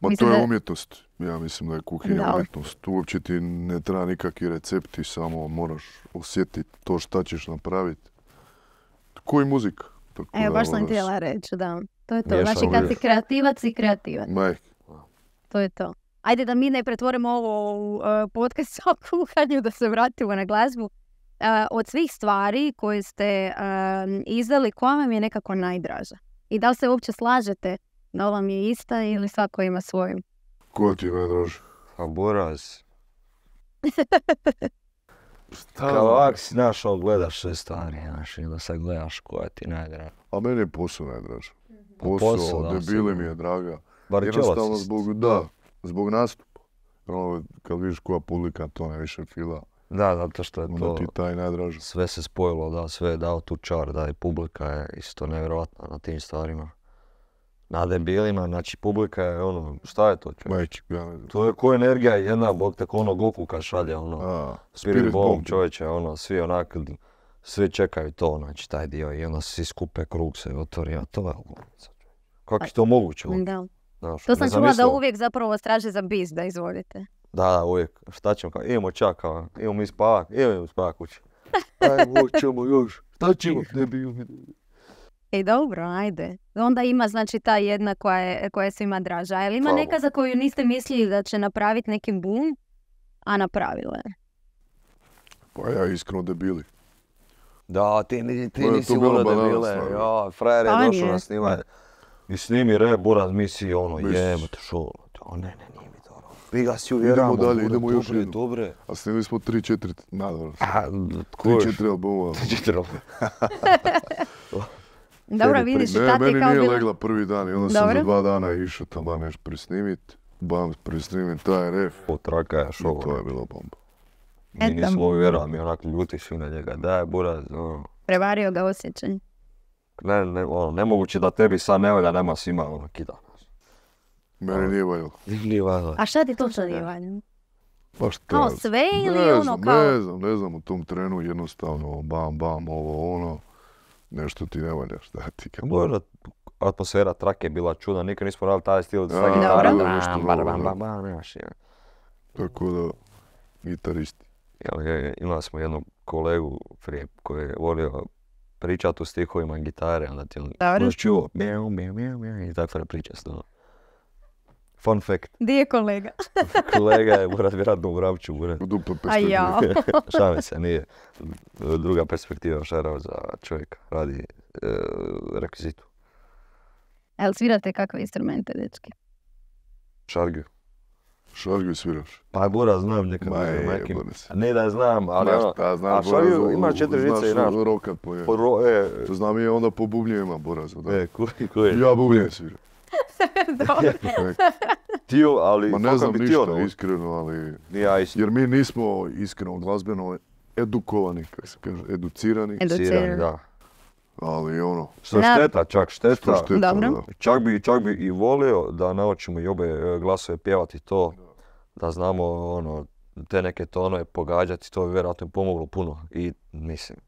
Speaker 3: Ma
Speaker 1: Mislim
Speaker 3: to je
Speaker 1: da-
Speaker 3: umjetnost. Ja mislim da je kuhinja
Speaker 1: Da.
Speaker 3: umjetnost. Uopće ti ne treba nikakvi recepti, samo moraš osjetiti to šta ćeš napraviti. Koji muzika. Tako
Speaker 1: Evo, baš sam
Speaker 3: ono,
Speaker 1: htjela reći, da. To je to. Znači, kad si kreativac, si kreativac.
Speaker 3: Majk,
Speaker 1: To je to. Ajde da mi ne pretvorimo ovo u e, podcast o kuhanju, da se vratimo na glazbu. Od svih stvari koje ste izdali, koja vam je nekako najdraža? I da li se uopće slažete da vam je ista ili svako ima svoju?
Speaker 3: ko ti je najdraži?
Speaker 2: A buraz,
Speaker 3: Šta?
Speaker 2: kao ak si znaš, ono, gledaš sve stvari, znaš, i onda sad gledaš koja ti je najdraža.
Speaker 3: A meni je posao najdraži.
Speaker 2: posao,
Speaker 3: Posao,
Speaker 2: da,
Speaker 3: debili
Speaker 2: sigurno.
Speaker 3: mi je draga.
Speaker 2: Bar
Speaker 3: Jednostavno zbog, da, zbog nastupa. Ono, kad vidiš koja publika, to ne više fila.
Speaker 2: Da, zato što je to,
Speaker 3: ti taj najdraži.
Speaker 2: sve se spojilo, da, sve je dao tu čar, da, i publika je isto nevjerojatna na tim stvarima. Na debilima, znači publika je ono, šta je to čovječe?
Speaker 3: Majčik, ja ne znam.
Speaker 2: To je ko energija jedna, bog tek ono Goku kad šalje, ono,
Speaker 3: A,
Speaker 2: Spirit, Bomb,
Speaker 3: Bomb.
Speaker 2: čovječe, ono, svi onak, svi čekaju to, znači, taj dio i onda svi skupe, krug se otvori, a to je. Kako je to moguće?
Speaker 1: Da.
Speaker 2: Znaš,
Speaker 1: To sam čula da uvijek zapravo vas traže za bis, da izvolite.
Speaker 2: Da, da, uvijek. Šta ćemo, kao, idemo čak, kao, idemo mi spavat, idemo mi spavat kući. Ajmo, ćemo još, šta ćemo, ne bi
Speaker 1: I dobro, ajde. Onda ima znači ta jedna koja je, koja je svima draža. A jel ima neka za koju niste mislili da će napraviti neki boom, a napravila je?
Speaker 3: Pa ja iskreno debili.
Speaker 2: Da, ti, ni- ti
Speaker 3: je
Speaker 2: nisi
Speaker 3: bilo
Speaker 2: volio debile, ja, frajer je
Speaker 1: Pa
Speaker 2: došao
Speaker 1: nije.
Speaker 2: na snimanje. I snimi re, buraz, mi si ono,
Speaker 3: Misliš?
Speaker 2: jebote, šo, a ne, ne, nije mi ga si uvjeramo,
Speaker 3: dalje,
Speaker 2: bude,
Speaker 3: idemo još
Speaker 2: dobre,
Speaker 3: jednu.
Speaker 2: dobre.
Speaker 3: A snimili smo 3-4, nadavno se.
Speaker 2: A, tko je?
Speaker 3: 3-4 albuma.
Speaker 2: Četiri.
Speaker 1: Dobro, vidiš
Speaker 3: Ne,
Speaker 1: tati
Speaker 3: meni
Speaker 1: kao
Speaker 3: nije legla prvi dan i onda sam za dva dana išao tamo nešto presnimit. Bam, presnimit taj ref.
Speaker 2: O, traka je
Speaker 3: I
Speaker 2: šo,
Speaker 3: to je bilo bomba.
Speaker 2: mi
Speaker 1: Eto.
Speaker 2: nismo uvjerovali, mi onak ljuti svi na njega, daj buraz, ono.
Speaker 1: Prevario ga osjećaj.
Speaker 2: Ne, ne, ono, nemoguće da tebi sad ne valja, nema svima, ono, kida.
Speaker 3: Meni nije valjalo.
Speaker 2: Nije valjda.
Speaker 1: A šta ti točno nije valjano?
Speaker 3: Pa šta?
Speaker 1: Kao sve ili
Speaker 3: ne
Speaker 1: ono
Speaker 3: znam,
Speaker 1: kao...
Speaker 3: Ne znam, ne znam, u tom trenu jednostavno bam, bam, ovo, ono. Nešto ti ne valja, šta ti kažem.
Speaker 2: Možda atmosfera trake je bila čudna, nikad nismo radili taj stil sa gitarom, je.
Speaker 3: Tako da, gitaristi.
Speaker 2: Jel, je, imali smo jednog kolegu prije koji je volio pričati u stihovima gitare, onda ti on možeš čuo mjau, mjau, mjau, mjau, i takva priča ono. Fun fact,
Speaker 1: Di je kolega?
Speaker 2: kolega je vjerojatno u Rabču, ured.
Speaker 3: U
Speaker 1: A ja.
Speaker 2: Šalim se, nije. Druga perspektiva šarao za čovjeka, radi e, rekvizitu.
Speaker 1: Jel svirate kakve instrumente, dečki?
Speaker 2: Šargiju.
Speaker 3: Šargiju sviraš.
Speaker 2: Pa Bura znam neka
Speaker 3: Ma
Speaker 2: ne znam,
Speaker 3: je.
Speaker 2: Ne da znam, ali
Speaker 3: Ma
Speaker 2: ono,
Speaker 3: šta,
Speaker 2: a
Speaker 3: znaš,
Speaker 2: šargiju ima četiri žice i
Speaker 3: znaš
Speaker 2: naš.
Speaker 3: rokat po je.
Speaker 2: po ro- e,
Speaker 3: To znam i onda po bubnjevima, Borazu, da.
Speaker 2: e, koji, koji,
Speaker 3: Ja bubnje sviram.
Speaker 2: Tio, ali
Speaker 3: Ma ne znam
Speaker 2: bi
Speaker 3: ništa,
Speaker 2: tio naučio.
Speaker 3: iskreno, ali...
Speaker 2: Ja.
Speaker 3: Jer mi nismo iskreno glazbeno edukovani, kako se kaže, educirani.
Speaker 1: Educirani.
Speaker 2: da.
Speaker 3: ali ono,
Speaker 2: Što šteta, čak šteta.
Speaker 3: što šteta,
Speaker 1: Dobro.
Speaker 3: da.
Speaker 2: Čak bi, čak bi i volio da naučimo i obe e, glasove pjevati to, da znamo ono, te neke tonove pogađati, to bi vjerojatno pomoglo puno. I mislim,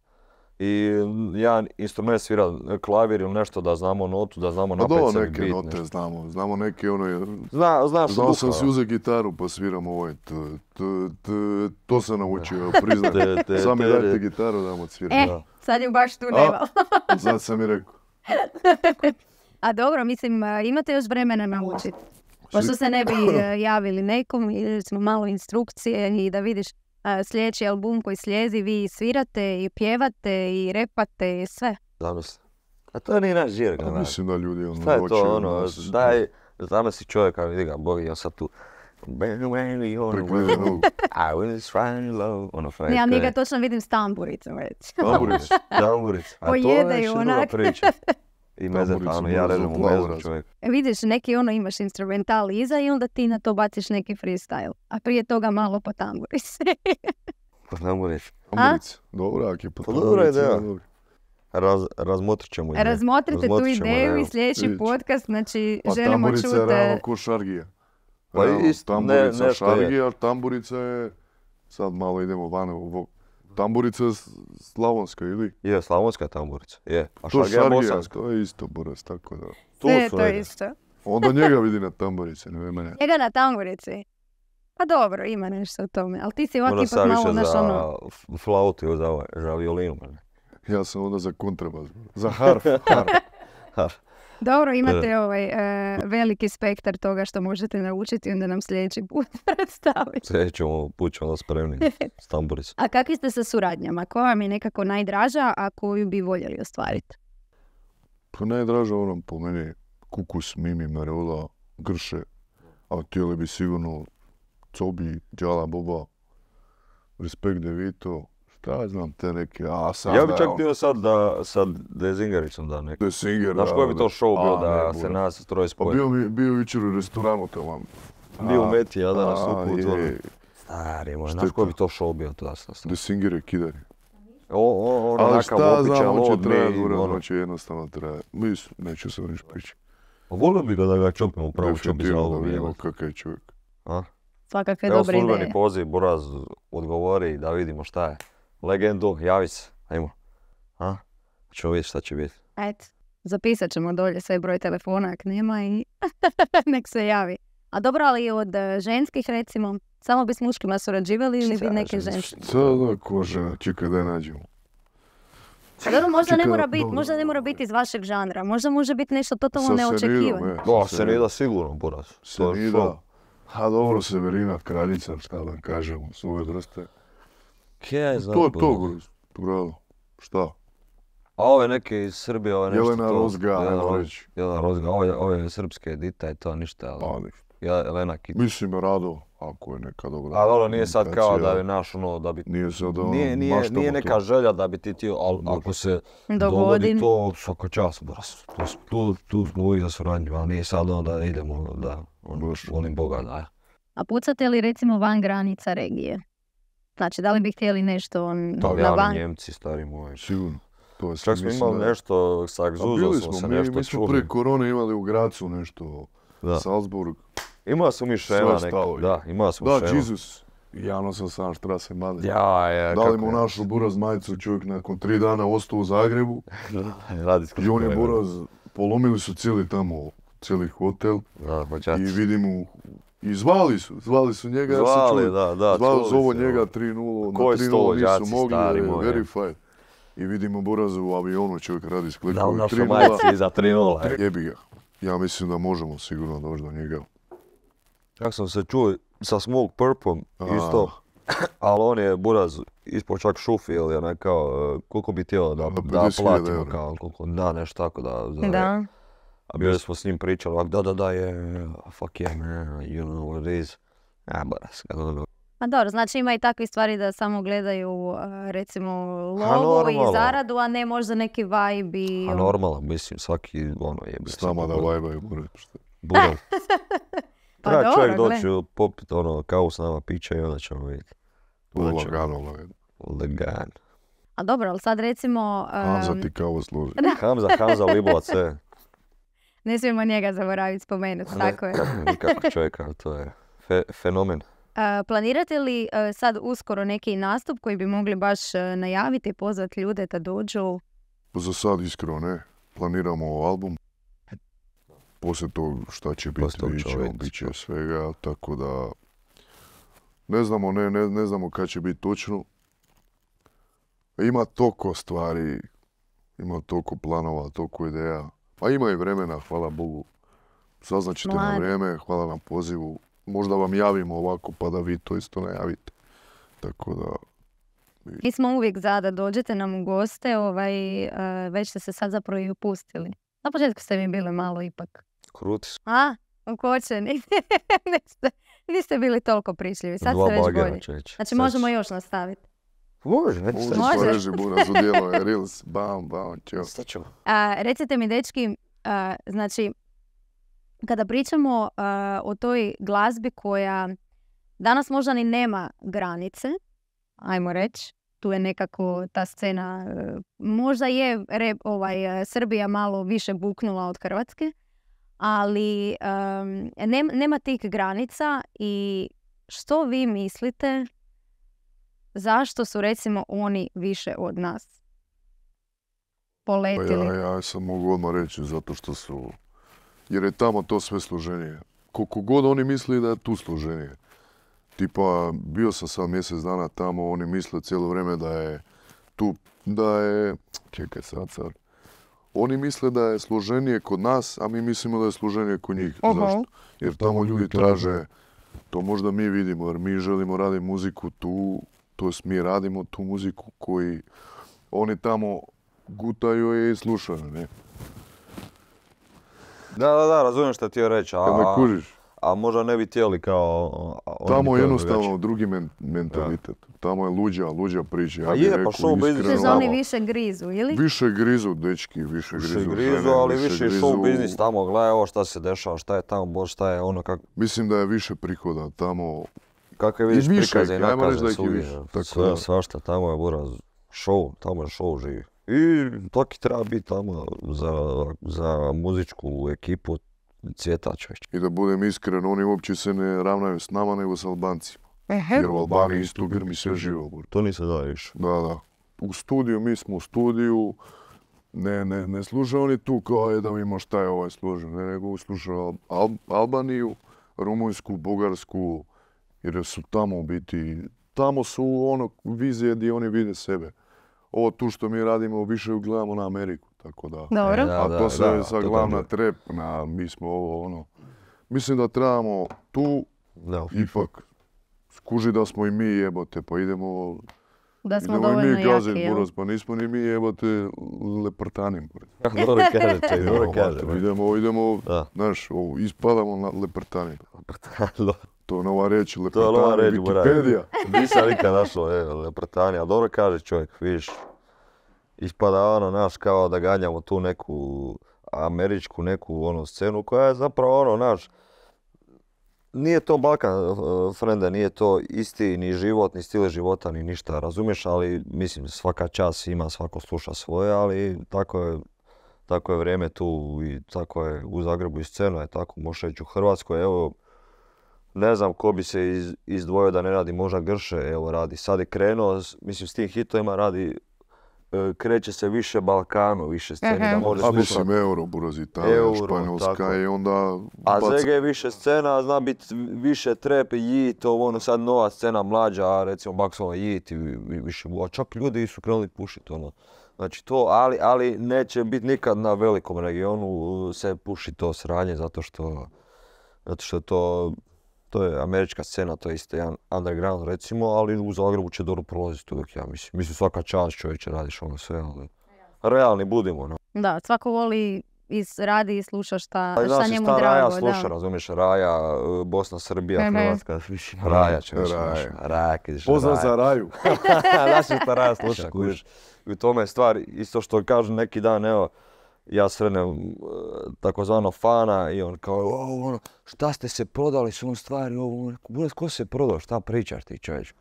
Speaker 2: i mm, jedan instrument svira klavir ili nešto da znamo notu, da znamo
Speaker 3: Pa do,
Speaker 2: sebi
Speaker 3: neke note
Speaker 2: nešto.
Speaker 3: znamo, znamo neke ono,
Speaker 2: Zna, znaš
Speaker 3: znao
Speaker 2: duha,
Speaker 3: sam si uzeti gitaru pa sviram ovaj t, t, t, to sam naučio, priznam. Sam mi
Speaker 2: te,
Speaker 3: dajte
Speaker 2: te.
Speaker 3: gitaru da mu odsviram.
Speaker 1: E,
Speaker 2: Da.
Speaker 1: sad ju baš tu nema.
Speaker 3: Sad sam mi rekao.
Speaker 1: A dobro, mislim, imate još vremena naučiti. Pošto se ne bi e, javili nekom, ili smo malo instrukcije i da vidiš sljedeći album koji slijezi, vi svirate i pjevate i repate i sve.
Speaker 2: Zamisli. A to nije naš žir,
Speaker 3: A
Speaker 2: gledaj.
Speaker 3: mislim da ljudi ono
Speaker 2: Šta je to ono,
Speaker 3: nas,
Speaker 2: daj, zamisli čovjeka, vidi ga, Bogi, on sad tu. I was trying low, ono fajn.
Speaker 1: Ja njega točno vidim s tamburicom već.
Speaker 3: Tamburić.
Speaker 2: Tamburic. A to je nešto druga priča. I meze,
Speaker 3: Tamburicu
Speaker 2: ono, ja režem u mezu čovjek.
Speaker 1: E, Vidiš, neki ono imaš instrumental iza i onda ti na to baciš neki freestyle. A prije toga malo po tamburici.
Speaker 2: Pa Tamburic.
Speaker 3: Tamburica. Dobro, ak je po
Speaker 2: Pa dobra
Speaker 3: tamburici,
Speaker 2: ideja. Raz, razmotrit ćemo ideju.
Speaker 1: Razmotrite tu ideju i sljedeći podcast, znači
Speaker 3: Pa
Speaker 1: želimo
Speaker 3: tamburica je
Speaker 1: čuti...
Speaker 3: realno ko šargija.
Speaker 2: Pa
Speaker 3: Realno,
Speaker 2: isto, ne-
Speaker 3: tamburica
Speaker 2: nešto je.
Speaker 3: šargija, tamburica je, sad malo idemo van u Tamburica je s- slavonska ili?
Speaker 2: Je, slavonska je tamburica. Je. A
Speaker 3: To
Speaker 2: šargija bosanska.
Speaker 3: to je isto buraz, tako da.
Speaker 1: Sve je
Speaker 2: su
Speaker 1: to isto.
Speaker 3: Onda njega vidi na tamburici, ne mene.
Speaker 1: Njega na tamburici. Pa dobro, ima nešto o tome. Ali ti si ovak
Speaker 2: Ono
Speaker 1: ipak
Speaker 2: sad
Speaker 1: malo,
Speaker 2: za
Speaker 1: ono...
Speaker 2: f- flautu ili za, ovaj- za violinu.
Speaker 3: Ja sam onda za kontrabas, za harf, harf.
Speaker 2: Ha,
Speaker 1: Dobro, imate ovaj e, veliki spektar toga što možete naučiti, onda nam sljedeći put predstaviti.
Speaker 2: Sljedeći ćemo put ćemo onda spremni.
Speaker 1: A kakvi ste sa suradnjama? Koja vam je nekako najdraža, a koju bi voljeli ostvariti?
Speaker 3: Pa najdraža ono po meni Kukus, Mimi, Mareola, Grše, a htjeli bi sigurno Cobi, Djala Boba, Respekt Devito, šta znam te neke, a sad
Speaker 2: Ja bi
Speaker 3: da,
Speaker 2: čak htio sad da, sad Dezingericom da neki.
Speaker 3: The Singer,
Speaker 2: Znaš
Speaker 3: da,
Speaker 2: koji bi to
Speaker 3: da.
Speaker 2: show bio da
Speaker 3: ne,
Speaker 2: se nas troje
Speaker 3: Pa
Speaker 2: spoje?
Speaker 3: bio, mi, bio jučer u restoranu tamo.
Speaker 2: Bio u
Speaker 3: A,
Speaker 2: Meti, ja danas ono.
Speaker 3: je,
Speaker 2: Stari moj, znaš koji
Speaker 3: to?
Speaker 2: bi to show bio to da sam
Speaker 3: The Singer je kidari.
Speaker 2: O, o,
Speaker 3: šta
Speaker 2: opičan
Speaker 3: znam,
Speaker 2: lod,
Speaker 3: hoće trajati,
Speaker 2: ono.
Speaker 3: hoće jednostavno trajati. Mislim, neću se niš pričati.
Speaker 2: Volio bi ga da ga čopimo u pravu čopi za
Speaker 3: da vidimo
Speaker 2: jebote.
Speaker 3: kakav je čovjek.
Speaker 2: A?
Speaker 1: Svakakve
Speaker 2: Evo
Speaker 1: dobre
Speaker 2: službeni
Speaker 1: ideje.
Speaker 2: poziv, Buraz odgovori da vidimo šta je. Legendu, javi se, ajmo. A? Ćemo vidjeti šta će biti.
Speaker 1: Eto, zapisat ćemo dolje sve broj telefona ako nema i nek se javi. A dobro, ali od e, ženskih recimo, samo bi s muškima surađivali ili bi
Speaker 2: Šta
Speaker 1: neke ženske?
Speaker 3: Sad da ko žena, čekaj da je nađemo.
Speaker 1: Pa Dobro, možda ne
Speaker 3: Čekaj,
Speaker 1: mora biti, možda ne mora biti iz vašeg žanra, možda može biti nešto totalno neočekivano.
Speaker 3: e,
Speaker 2: Da,
Speaker 3: sa
Speaker 2: se ne da sigurno, Buraz. To je
Speaker 3: Senida. A dobro, Severina, kraljica, šta da kažemo, s ove vrste.
Speaker 2: Kje znam,
Speaker 3: To je to, bravo. Šta?
Speaker 2: A ove neke iz Srbije, ove nešto
Speaker 3: Jelena
Speaker 2: to.
Speaker 3: Rozga,
Speaker 2: Jelena
Speaker 3: ajmo
Speaker 2: Roz-
Speaker 3: reći.
Speaker 2: Jelena Rozga, ove, ove srpske dita je to ništa. Ali,
Speaker 3: Pa ništa.
Speaker 2: ja, Jelena Kit.
Speaker 3: Mislim, rado, ako je neka dobra.
Speaker 2: A dobro, nije sad kao da je naš ono, da bi...
Speaker 3: Nije sad ono,
Speaker 2: Nije, nije, nije
Speaker 3: to.
Speaker 2: neka želja da bi ti ti, ali ako se
Speaker 1: Dogodi.
Speaker 2: dogodi to, svaka čast, Buraz. Tu, tu, tu smo uvijek za suradnju, ali nije sad ono da idemo, da, ono,
Speaker 3: Baš.
Speaker 2: volim Boga, da.
Speaker 1: A pucate li recimo van granica regije? Znači, da li bi htjeli nešto on, na
Speaker 2: Italijani,
Speaker 1: van...
Speaker 2: Njemci, stari moji.
Speaker 3: Sigurno. To je
Speaker 2: Čak smo imali
Speaker 3: da-
Speaker 2: nešto, sa
Speaker 3: bili
Speaker 2: smo
Speaker 3: smo,
Speaker 2: se
Speaker 3: mi,
Speaker 2: nešto
Speaker 3: mi smo
Speaker 2: čuli.
Speaker 3: prije korone imali u Gracu nešto,
Speaker 2: Da.
Speaker 3: Salzburg.
Speaker 2: Imao sam mi šema neka, da, imao sam
Speaker 3: Da,
Speaker 2: šema.
Speaker 3: Jesus. Javno sam sam šta se mali.
Speaker 2: Ja, je,
Speaker 3: Dali
Speaker 2: kako
Speaker 3: mu
Speaker 2: je.
Speaker 3: našu buraz majicu, čovjek nakon tri dana ostao u Zagrebu.
Speaker 2: Radi
Speaker 3: I on je buraz, polomili su cijeli tamo, cijeli hotel.
Speaker 2: Da.
Speaker 3: I vidim i zvali su, zvali su njega, ja sam
Speaker 2: Zvali,
Speaker 3: čuo,
Speaker 2: da, da,
Speaker 3: zvali
Speaker 2: čuli
Speaker 3: zovu
Speaker 2: se,
Speaker 3: njega
Speaker 2: ono.
Speaker 3: 3-0, na
Speaker 2: Koji su to
Speaker 3: 3-0
Speaker 2: vođaci
Speaker 3: nisu mogli,
Speaker 2: stari moji?
Speaker 3: verified. I vidimo burazu u avionu, čovjek radi s
Speaker 2: Da,
Speaker 3: klikom,
Speaker 2: u našoj
Speaker 3: 3-0,
Speaker 2: majici iza 3-0.
Speaker 3: jebi ga. Ja mislim da možemo sigurno doći do njega.
Speaker 2: Kako sam se čuo sa Smoke Purpom isto, ali on je buraz ispod čak šufi ili onaj kao, e, koliko bi htio da, da
Speaker 3: 50.000
Speaker 2: platimo kao, koliko, da, nešto tako da, za,
Speaker 1: Da.
Speaker 2: A bili smo s njim pričali, ovak, da, da, da, je, fuck yeah, man, you know what it is. A, buraz, kako da
Speaker 1: A dobro, znači ima i takve stvari da samo gledaju a, recimo lovu i zaradu, a ne možda neki vibe i...
Speaker 2: A
Speaker 1: ono-
Speaker 2: normalno, mislim, svaki, ono, je
Speaker 3: S nama da vajbaju, buraz. šta-
Speaker 2: Buraz.
Speaker 1: Pa
Speaker 2: Treba čovjek
Speaker 1: dobro,
Speaker 2: doći popit ono kavu s nama piće i onda ćemo vidjeti.
Speaker 3: Je
Speaker 2: ćemo-
Speaker 3: lagano, lagano.
Speaker 2: Legan.
Speaker 1: A dobro, ali sad recimo...
Speaker 3: Hamza
Speaker 1: em,
Speaker 3: ti kao složi.
Speaker 2: Hamza, Hamza Libovac, e.
Speaker 1: ne smijemo njega zaboraviti spomenuti, tako je.
Speaker 2: Kako, nikako čovjeka, to je fe- fenomen.
Speaker 1: E, planirate li e, sad uskoro neki nastup koji bi mogli baš e, najaviti i pozvati ljude da dođu?
Speaker 3: Za sad iskreno ne. Planiramo album. Poslije tog šta će biti,
Speaker 2: čovjek.
Speaker 3: bit će svega, tako da ne znamo, ne, ne, ne znamo kad će biti točno. Ima toliko stvari, ima toliko planova, toliko ideja. A ima i vremena, hvala Bogu. Saznaćete na vrijeme, hvala na pozivu. Možda vam javimo ovako pa da vi to isto najavite. Tako da,
Speaker 1: Mi smo uvijek za da dođete nam u goste, ovaj, e, već ste se sad zapravo i upustili. Na početku ste mi bili malo ipak.
Speaker 2: Kruti.
Speaker 1: A, ukočeni. niste, niste bili toliko pričljivi, sad
Speaker 2: Dva
Speaker 1: ste već bolji. Znači
Speaker 2: Sad
Speaker 1: možemo još nastaviti.
Speaker 2: Može, već sad.
Speaker 1: Može.
Speaker 3: bunas u dijelo, je reels, bam, bam, ćeo.
Speaker 2: Ćemo.
Speaker 1: A, recite mi, dečki, a, znači, kada pričamo a, o toj glazbi koja danas možda ni nema granice, ajmo reći, tu je nekako ta scena, e, možda je rep- ovaj, e, Srbija malo više buknula od Hrvatske, ali nem- nema tih granica i što vi mislite zašto su recimo oni više od nas
Speaker 3: Pa
Speaker 1: poletili?
Speaker 3: ja, ja sam mogu odmah reći zato što su, jer je tamo to sve složenije. Koliko god oni misli da je tu složenije. Tipa, bio sam sad mjesec dana tamo, oni misle cijelo vrijeme da je tu, da je, čekaj sad, sad. Oni misle da je složenije kod nas, a mi mislimo da je složenije kod njih. Zašto? Jer tamo ljudi traže, to možda mi vidimo, jer mi želimo raditi muziku tu, to jest mi radimo tu muziku koji oni tamo gutaju je i slušaju, ne?
Speaker 2: Da, da, da, razumijem što ti je reći,
Speaker 3: Kad me
Speaker 2: a,
Speaker 3: kužiš,
Speaker 2: a možda ne bi htjeli kao... a, oni
Speaker 3: tamo je jednostavno drugi men- mentalitet. Tamo je luđa, luđa priča. Ja
Speaker 2: Pa
Speaker 3: bih
Speaker 2: je, pa show business
Speaker 3: iskreno,
Speaker 1: Sezoni
Speaker 2: znamo.
Speaker 1: više grizu, ili?
Speaker 3: Više grizu, dečki, više
Speaker 2: Više
Speaker 3: grizu,
Speaker 2: grizu,
Speaker 3: žene,
Speaker 2: ali više i show
Speaker 3: grizu.
Speaker 2: biznis tamo, gledaj ovo šta se dešava, šta je tamo, šta je ono, kak,
Speaker 3: Mislim da je više prihoda tamo.
Speaker 2: Kakve vidiš prikaze
Speaker 3: da
Speaker 2: nakaze evo.
Speaker 3: tako
Speaker 2: sve,
Speaker 3: da.
Speaker 2: svašta, tamo je buraz, show, tamo je show živi. I toki treba biti tamo za, za muzičku ekipu cvjeta čovječ.
Speaker 3: I da budem iskren, oni uopće se ne ravnaju s nama nego s Albancima. Jer u Albaniji isto grmi sve živo.
Speaker 2: To nisi da više.
Speaker 3: Da, da. U studiju, mi smo u studiju, ne, ne, ne slušaju oni tu kao je da vidimo šta je ovaj složen, ne, nego Al- Al- Albaniju, Rumunjsku, Bugarsku, jer su tamo u biti, tamo su ono vizije gdje oni vide sebe. Ovo tu što mi radimo više gledamo na Ameriku, tako da.
Speaker 1: Dobro.
Speaker 2: E, da.
Speaker 3: A to se je sad glavna trep, na, mi smo ovo ono. Mislim da trebamo tu
Speaker 2: Da,
Speaker 3: ipak skuži da smo i mi jebote, pa idemo
Speaker 1: Da smo dovoljno
Speaker 3: mi
Speaker 1: jaki, jel?
Speaker 3: buraz, pa nismo ni mi leprtanim. buraz.
Speaker 2: dobro kaže, dobro kaže.
Speaker 3: idemo, idemo, znaš, ispadamo na leprtanim. To je nova riječ,
Speaker 2: To je nova
Speaker 3: leprtani,
Speaker 2: reč, buraz.
Speaker 3: Wikipedia.
Speaker 2: Nisam nikad našao, e, leprtani, ali dobro kaže čovjek, vidiš. Ispada ono, naš, kao da ganjamo tu neku američku neku ono scenu koja je zapravo ono, naš, nije to Balkan, eh, frende, nije to isti ni život, ni stil života, ni ništa, razumiješ, ali mislim svaka čas ima, svako sluša svoje, ali tako je, tako je vrijeme tu i tako je u Zagrebu i scena je tako, možeš reći u Hrvatskoj, evo, ne znam ko bi se iz, izdvojio da ne radi možda Grše, evo radi, sad je krenuo, mislim s tim hitovima radi, e, kreće se više Balkanu, više sceni, da
Speaker 1: Mhm.
Speaker 2: može
Speaker 3: A
Speaker 2: slušati.
Speaker 3: mislim euro, buraz, Italija,
Speaker 2: Euro,
Speaker 3: Španjolska
Speaker 2: tako.
Speaker 3: i onda
Speaker 2: A
Speaker 3: baca-
Speaker 2: ZG je više scena, a zna biti više trep i jit, ovo ono sad nova scena mlađa, a recimo Maxwell jit i vi- više, a čak ljudi su krenuli pušiti ono. Znači to, ali, ali neće biti nikad na velikom regionu uh, se puši to sranje zato što, zato što to, to je američka scena, to je isto jedan underground recimo, ali u Zagrebu će dobro prolaziti uvijek, ja mislim. Mislim svaka čast čovječe radiš ono sve, ali realni budimo, no.
Speaker 1: Da, svako voli i radi i sluša šta,
Speaker 2: Pa
Speaker 1: šta njemu
Speaker 2: šta Raja
Speaker 1: drago.
Speaker 2: sluša,
Speaker 1: da.
Speaker 2: razumiješ, Raja, e, Bosna, Srbija,
Speaker 1: Mhm.
Speaker 2: Hrvatska, mislim, Raja će više,
Speaker 3: Raja.
Speaker 2: Raja, ideš Raja.
Speaker 3: za raju.
Speaker 2: Znaš šta Raja sluša, kužiš. I u tome je stvar, isto što kažu neki dan, evo, ja srednem e, takozvano fana i on kao, ono, šta ste se prodali s ovom stvari, ovo, ono, Buras, ko se prodao, šta pričaš ti čovječ?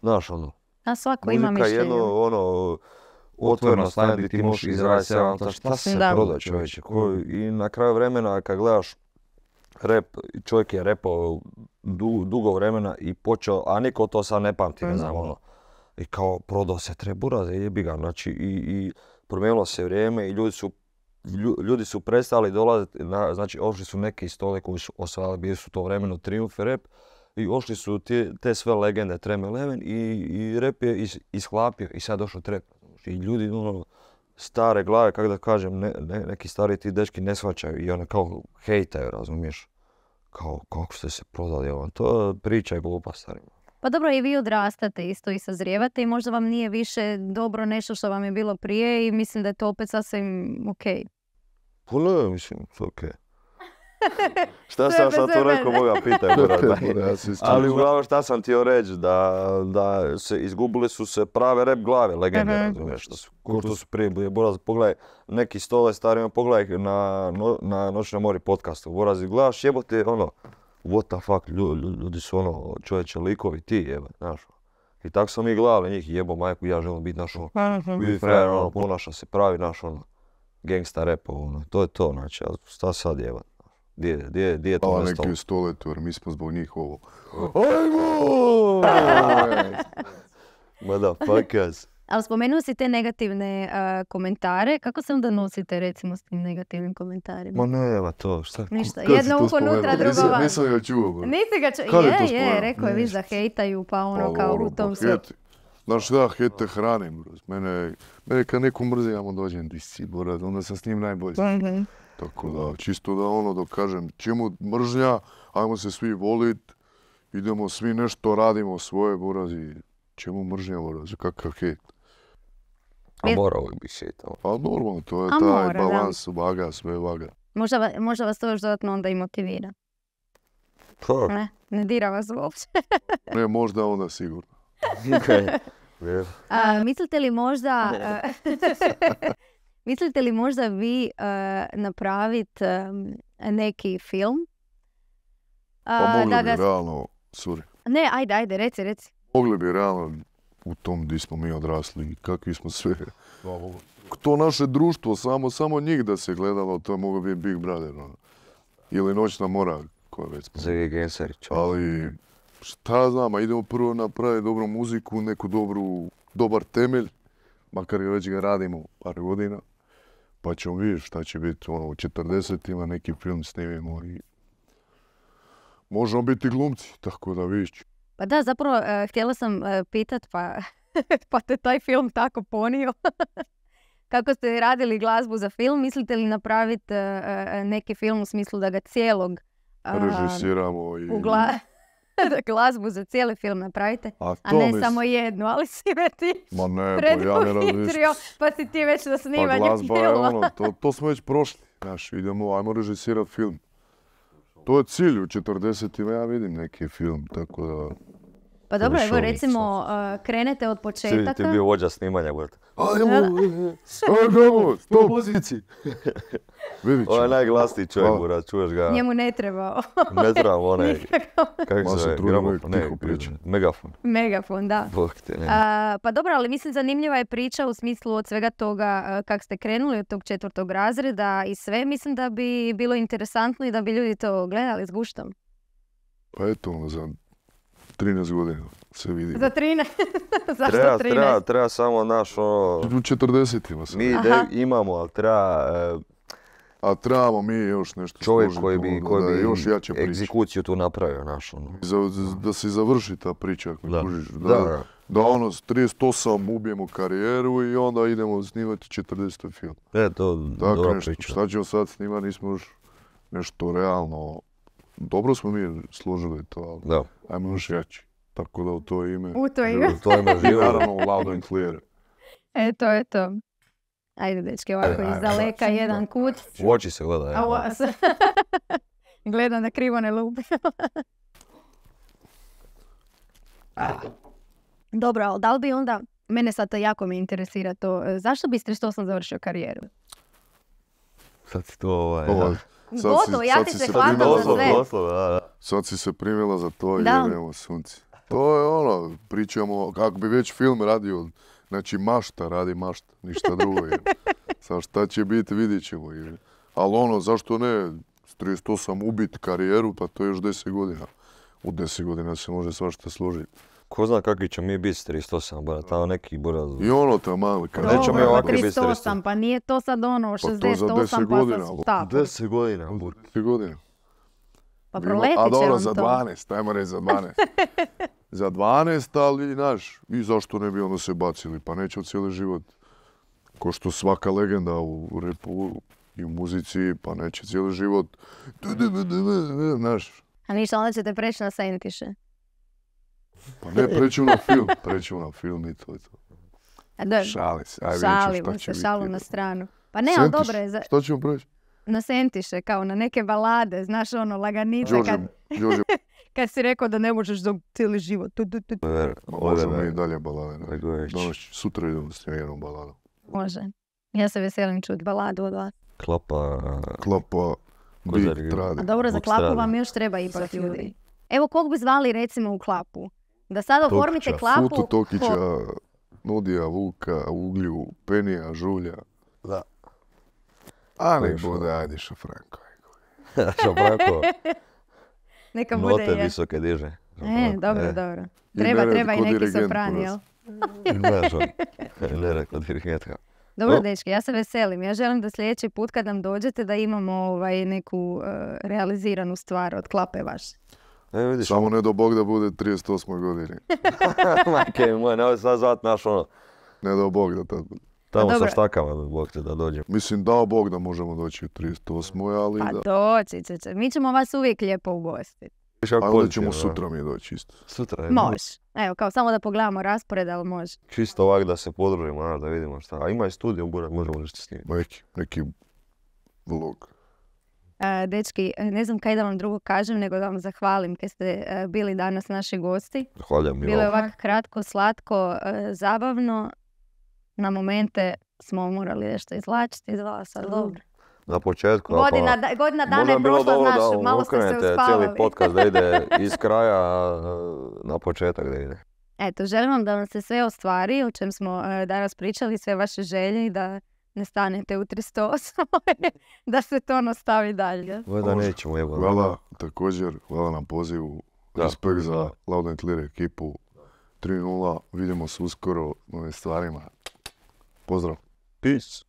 Speaker 2: Znaš, ono,
Speaker 1: A svako ima
Speaker 2: Muzika je
Speaker 1: mišljenje.
Speaker 2: jedno, ono, otvoreno stanje gdje ti možeš izraziti sve, to šta se
Speaker 1: Da.
Speaker 2: proda čovječe. Ko, I na kraju vremena kad gledaš rep, čovjek je repao du- dugo vremena i počeo, a niko to sad ne pamti, ne znam, ono. I kao prodao se treburaze, jebi ga, znači i, i promijenilo se vrijeme i ljudi su ljudi su prestali dolaziti, na, znači ošli su neki stole koji su osvajali, bili su to vremeno Triumf rap i ošli su te, sve legende Trem Eleven i, i rap je is, ishlapio i sad došao trap. I ljudi, ono, stare glave, kako da kažem, ne, ne- neki stari ti dečki ne shvaćaju i one kao hejtaju, razumiješ? Kao, kako ste se prodali ovo, to priča je glupa starima.
Speaker 1: Pa dobro, i vi odrastate isto i sazrijevate i možda vam nije više dobro nešto što vam je bilo prije i mislim da je to opet sasvim okej.
Speaker 2: Pa ne, mislim, okej. Šta sam sad tu rekao, Boga pitaj, Ali uglavnom šta sam htio reći, da, da se izgubili su se prave rap glave, legende, razumiješ, što su, što su prije bili. Boraz, pogledaj, neki stole starima, pogledaj na, no, na Noć na mori podcastu, Boraz, gledaš jebote, ono, what the fuck, lju- lju- ljudi su ono, čovječe, likovi, ti jebe, znaš. I tako smo mi gledali njih, jebo majku, ja želim biti naš ono, vidi frajer, ono, ponaša se pravi naš ono, gangsta rap, ono, to je to, znači, a šta sad jebat, di je, di je, to
Speaker 3: Pa
Speaker 2: nestalo?
Speaker 3: neki stoletor, mi smo zbog njih ovo.
Speaker 2: Ajmo! Motherfuckers.
Speaker 1: Ali spomenuo si te negativne a, komentare. Kako se onda nosite recimo s tim negativnim komentarima?
Speaker 2: Ma ne, evo to, šta?
Speaker 1: Ništa,
Speaker 3: Kad
Speaker 1: jedno uho unutra,
Speaker 3: spomenuo?
Speaker 1: drugo van.
Speaker 3: Nisam ga čuo. bro.
Speaker 1: Nisi ga ču...
Speaker 3: Kad je
Speaker 1: Je, je, rekao je, viš da hejtaju, pa ono kao u tom
Speaker 3: pa
Speaker 1: sve.
Speaker 3: hejte. Znaš šta, hejte hranim, bro. Mene, mene kad neko mrzi, ja mu dođem, di si, borat, onda sam s njim najbolji.
Speaker 1: Mhm.
Speaker 3: Tako da, čisto da ono, da kažem, čemu mržnja, ajmo se svi volit, idemo svi nešto radimo svoje, borazi. Čemu mržnja, borazi, kakav hejt?
Speaker 2: A mora uvijek biti ono.
Speaker 3: Pa normalno, to je
Speaker 1: A
Speaker 3: taj
Speaker 1: mora, da.
Speaker 3: balans, vaga, sve vaga.
Speaker 1: Možda, va- možda vas to još dodatno onda i motivira.
Speaker 2: Pa,
Speaker 1: Ne, ne dira vas uopće.
Speaker 3: Ne, možda onda sigurno.
Speaker 1: A, mislite li možda... a, mislite li možda vi napraviti neki film?
Speaker 3: Pa mogli
Speaker 1: da
Speaker 3: bi
Speaker 1: ga...
Speaker 3: realno, sorry,
Speaker 1: Ne, ajde, ajde, reci, reci.
Speaker 3: mogli bi realno u tom di smo mi odrasli i kakvi smo sve. To naše društvo, samo, samo njih da se gledalo, to je mogao biti Big Brother. ono. Ili Noćna mora, koja već smo. Ali, šta znam, a idemo prvo napraviti dobru muziku, neku dobru, dobar temelj, makar i već ga radimo par godina, pa ćemo vidjeti šta će biti, ono, u 40-ima neki film snimimo i možemo biti glumci, tako da vidiš.
Speaker 1: Pa da, zapravo e, htjela sam e, pitat, pa, pa te taj film tako ponio. Kako ste radili glazbu za film, mislite li napraviti neki film u smislu da ga cijelog
Speaker 3: Režisiramo i...
Speaker 1: u gla- da glazbu za cijeli film napravite,
Speaker 3: A,
Speaker 1: a ne
Speaker 3: mis-
Speaker 1: samo jednu, ali si me ti
Speaker 3: Ma ne, pa ja ne
Speaker 1: pa si ti već na
Speaker 3: Pa
Speaker 1: snimanju
Speaker 3: glazba je ono, to, to smo već prošli. Znaš, idemo, ajmo režisirati film. To je cilj u 40-ima, ja vidim neki film, tako da...
Speaker 1: Pa dobro, evo recimo, uh, krenete od početaka.
Speaker 2: ti je bio vođa snimanja, brate.
Speaker 3: Ajmo, ajmo, stop,
Speaker 2: poziciji.
Speaker 3: vidit
Speaker 2: On je
Speaker 3: ćemo.
Speaker 2: najglasniji čovjek, brat, čuješ ga.
Speaker 1: Njemu ne treba
Speaker 2: Ne trebam onaj, kako se gramofon, ne,
Speaker 3: tiho pričat.
Speaker 2: megafon.
Speaker 1: megafon, da.
Speaker 2: Bog te, ne.
Speaker 1: A, pa dobro, ali mislim zanimljiva je priča u smislu od svega toga a, kak ste krenuli od tog četvrtog razreda i sve. Mislim da bi bilo interesantno i da bi ljudi to gledali s guštom.
Speaker 3: Pa eto, ono, za 13 godina se vidi.
Speaker 1: Za 13. Zašto
Speaker 2: Treba,
Speaker 1: 13?
Speaker 2: treba, treba samo naš ono,
Speaker 3: U 40-ima sam.
Speaker 2: mi imamo, ali treba e,
Speaker 3: A trebamo mi još nešto
Speaker 2: čovjek
Speaker 3: složiti,
Speaker 2: koji bi,
Speaker 3: ono,
Speaker 2: koji
Speaker 3: da je
Speaker 2: bi
Speaker 3: još jače priča.
Speaker 2: egzekuciju tu napravio, naš ono.
Speaker 3: Za- da se završi ta priča, ako
Speaker 2: Da.
Speaker 3: kužiš.
Speaker 2: Da,
Speaker 3: Da,
Speaker 2: da.
Speaker 3: da ono, s 38 ubijemo karijeru i onda idemo snimati 40 film.
Speaker 2: E, to
Speaker 3: Tako
Speaker 2: dobra
Speaker 3: nešto.
Speaker 2: priča.
Speaker 3: Šta ćemo sad snimati, nismo još nešto realno. Dobro smo mi složili to, ali
Speaker 2: Da,
Speaker 3: ajmo još jači. Tako da u to ime.
Speaker 1: U to ime.
Speaker 2: to ima
Speaker 3: I
Speaker 2: živo.
Speaker 3: naravno loud and clear.
Speaker 1: Eto, eto. Ajde, dečki, ovako iz daleka jedan kut.
Speaker 2: U oči se gleda,
Speaker 1: A
Speaker 2: evo.
Speaker 1: ovo se- Gledam da krivo ne lupi. Dobro, ali da li bi onda, mene sad to jako me interesira to, zašto bi s 38 završio karijeru?
Speaker 2: Sad si to ovaj...
Speaker 3: Ovo,
Speaker 2: da.
Speaker 3: sad si-
Speaker 1: Gotovo, ja
Speaker 3: sad
Speaker 1: ti
Speaker 3: si
Speaker 1: se hvatam za sve.
Speaker 2: da, da.
Speaker 3: Sad si se primila za to i
Speaker 1: Da.
Speaker 3: jedemo sunce. To je ono, pričamo, kako bi već film radio, znači mašta radi mašta, ništa drugo. je. Sad šta će biti, vidjet ćemo. je. Ali ono, zašto ne, s 38 ubit karijeru, pa to je još 10 godina. U 10 godina se može svašta složiti.
Speaker 2: Ko zna kakvi će mi biti s 38, bara, tamo neki buraz.
Speaker 3: I ono tamo, kad
Speaker 2: Nećemo
Speaker 1: Dobro,
Speaker 2: mi ovako
Speaker 1: pa
Speaker 2: biti
Speaker 1: 38, pa nije to sad ono
Speaker 3: to za
Speaker 1: 68
Speaker 3: 10
Speaker 1: pa
Speaker 3: godina,
Speaker 1: sad
Speaker 3: ali
Speaker 1: tako.
Speaker 2: 10 godina, bur.
Speaker 3: 10 godina.
Speaker 1: Pa proletit
Speaker 3: A
Speaker 1: će
Speaker 3: dobro,
Speaker 1: vam
Speaker 3: za
Speaker 1: to.
Speaker 3: 12, ajmo reći za 12. za 12, ali, znaš, i zašto ne bi onda se bacili, pa neće cijeli život. Ko što svaka legenda u repu i u muzici, pa neće cijeli život. Znaš,
Speaker 1: A ništa, onda ćete preći na Sentiše.
Speaker 3: Pa ne, preću na film, preću na film i to je to.
Speaker 1: A da,
Speaker 3: Šali se, aj šta
Speaker 1: šalimo se,
Speaker 3: biti.
Speaker 1: šalu na stranu. Pa ne, ali dobro je za,
Speaker 3: Šta ćemo preći?
Speaker 1: na Sentiše, kao na neke balade, znaš ono, laganice,
Speaker 3: Đorđe,
Speaker 1: kad,
Speaker 3: Đorđe,
Speaker 1: kad si rekao da ne možeš za cijeli život. Tu, tu, tu.
Speaker 2: Ver,
Speaker 3: možemo i dalje balade. Danas, sutra idemo s jednom baladom.
Speaker 1: Može. Ja se veselim čuti baladu od vas.
Speaker 2: Klapa,
Speaker 3: Klapa, trade.
Speaker 1: A dobro, za klapu vam još treba ipak ljudi. Evo, kog bi zvali recimo u klapu? Da sada oformite
Speaker 3: Tokića,
Speaker 1: klapu.
Speaker 3: Futu Tokića,
Speaker 1: ko-
Speaker 3: Nudija, Vuka, Uglju, Penija, Žulja.
Speaker 2: Da.
Speaker 3: A nek bude, ajde Šafranko.
Speaker 2: Šabrako,
Speaker 1: Neka bude
Speaker 2: note
Speaker 1: je.
Speaker 2: visoke diže.
Speaker 1: E, dobro,
Speaker 2: e.
Speaker 1: dobro.
Speaker 3: I
Speaker 1: Treba,
Speaker 3: Nered
Speaker 1: treba i neki
Speaker 3: dirigent,
Speaker 1: sopran, jel?
Speaker 2: I znaš on, dirigentka.
Speaker 1: Dobro,
Speaker 2: O.
Speaker 1: dečki, ja se veselim. Ja želim da sljedeći put kad nam dođete da imamo ovaj, neku e, realiziranu stvar od klape vaše.
Speaker 2: E, vidiš,
Speaker 3: Samo ne do Bog da bude 38. godine.
Speaker 2: majke mi moje, nemoj sad zvat naš ono,
Speaker 3: Ne do Bog da tad bude.
Speaker 2: tamo sa
Speaker 1: dobro.
Speaker 2: štakama, Bog te da dođem.
Speaker 3: Mislim, dao Bog da možemo doći u 38. ali
Speaker 1: Pa
Speaker 3: da.
Speaker 1: doći će, će. Mi ćemo vas uvijek lijepo ugostiti.
Speaker 2: Viš kako
Speaker 3: A onda ćemo
Speaker 2: da.
Speaker 3: sutra mi doći isto.
Speaker 2: Sutra je.
Speaker 1: Može. Evo, kao samo da pogledamo raspored, ali može.
Speaker 2: Čisto ovak da se podružimo, da vidimo šta. A ima i studio, bura, možemo nešto snimiti.
Speaker 3: Neki, neki vlog.
Speaker 1: E, dečki, e, ne znam kaj da vam drugo kažem, nego da vam zahvalim kad ste e, bili danas naši gosti.
Speaker 2: Zahvaljujem
Speaker 1: Bilo je ovako kratko, slatko, e, zabavno. Na momente smo morali nešto izvlačiti iz vas, ali dobro.
Speaker 2: Na početku, a
Speaker 1: Godina,
Speaker 2: pa,
Speaker 1: da- godina dana
Speaker 2: možda
Speaker 1: je prošla,
Speaker 2: dobro
Speaker 1: znaš,
Speaker 2: da
Speaker 1: malo ste se
Speaker 2: okrenete cijeli
Speaker 1: uspavali.
Speaker 2: podcast da ide iz kraja a, na početak da ide.
Speaker 1: Eto, želim vam da vam se sve ostvari, o čem smo danas pričali, sve vaše želje i da ne stanete u 308, da se to nastavi dalje.
Speaker 2: Ovo da nećemo jebo.
Speaker 3: Hvala također, hvala na pozivu.
Speaker 2: Da.
Speaker 3: Respekt za Loud and Clear ekipu. 3.0, vidimo se uskoro u novim stvarima. Pozdrav.
Speaker 2: Peace.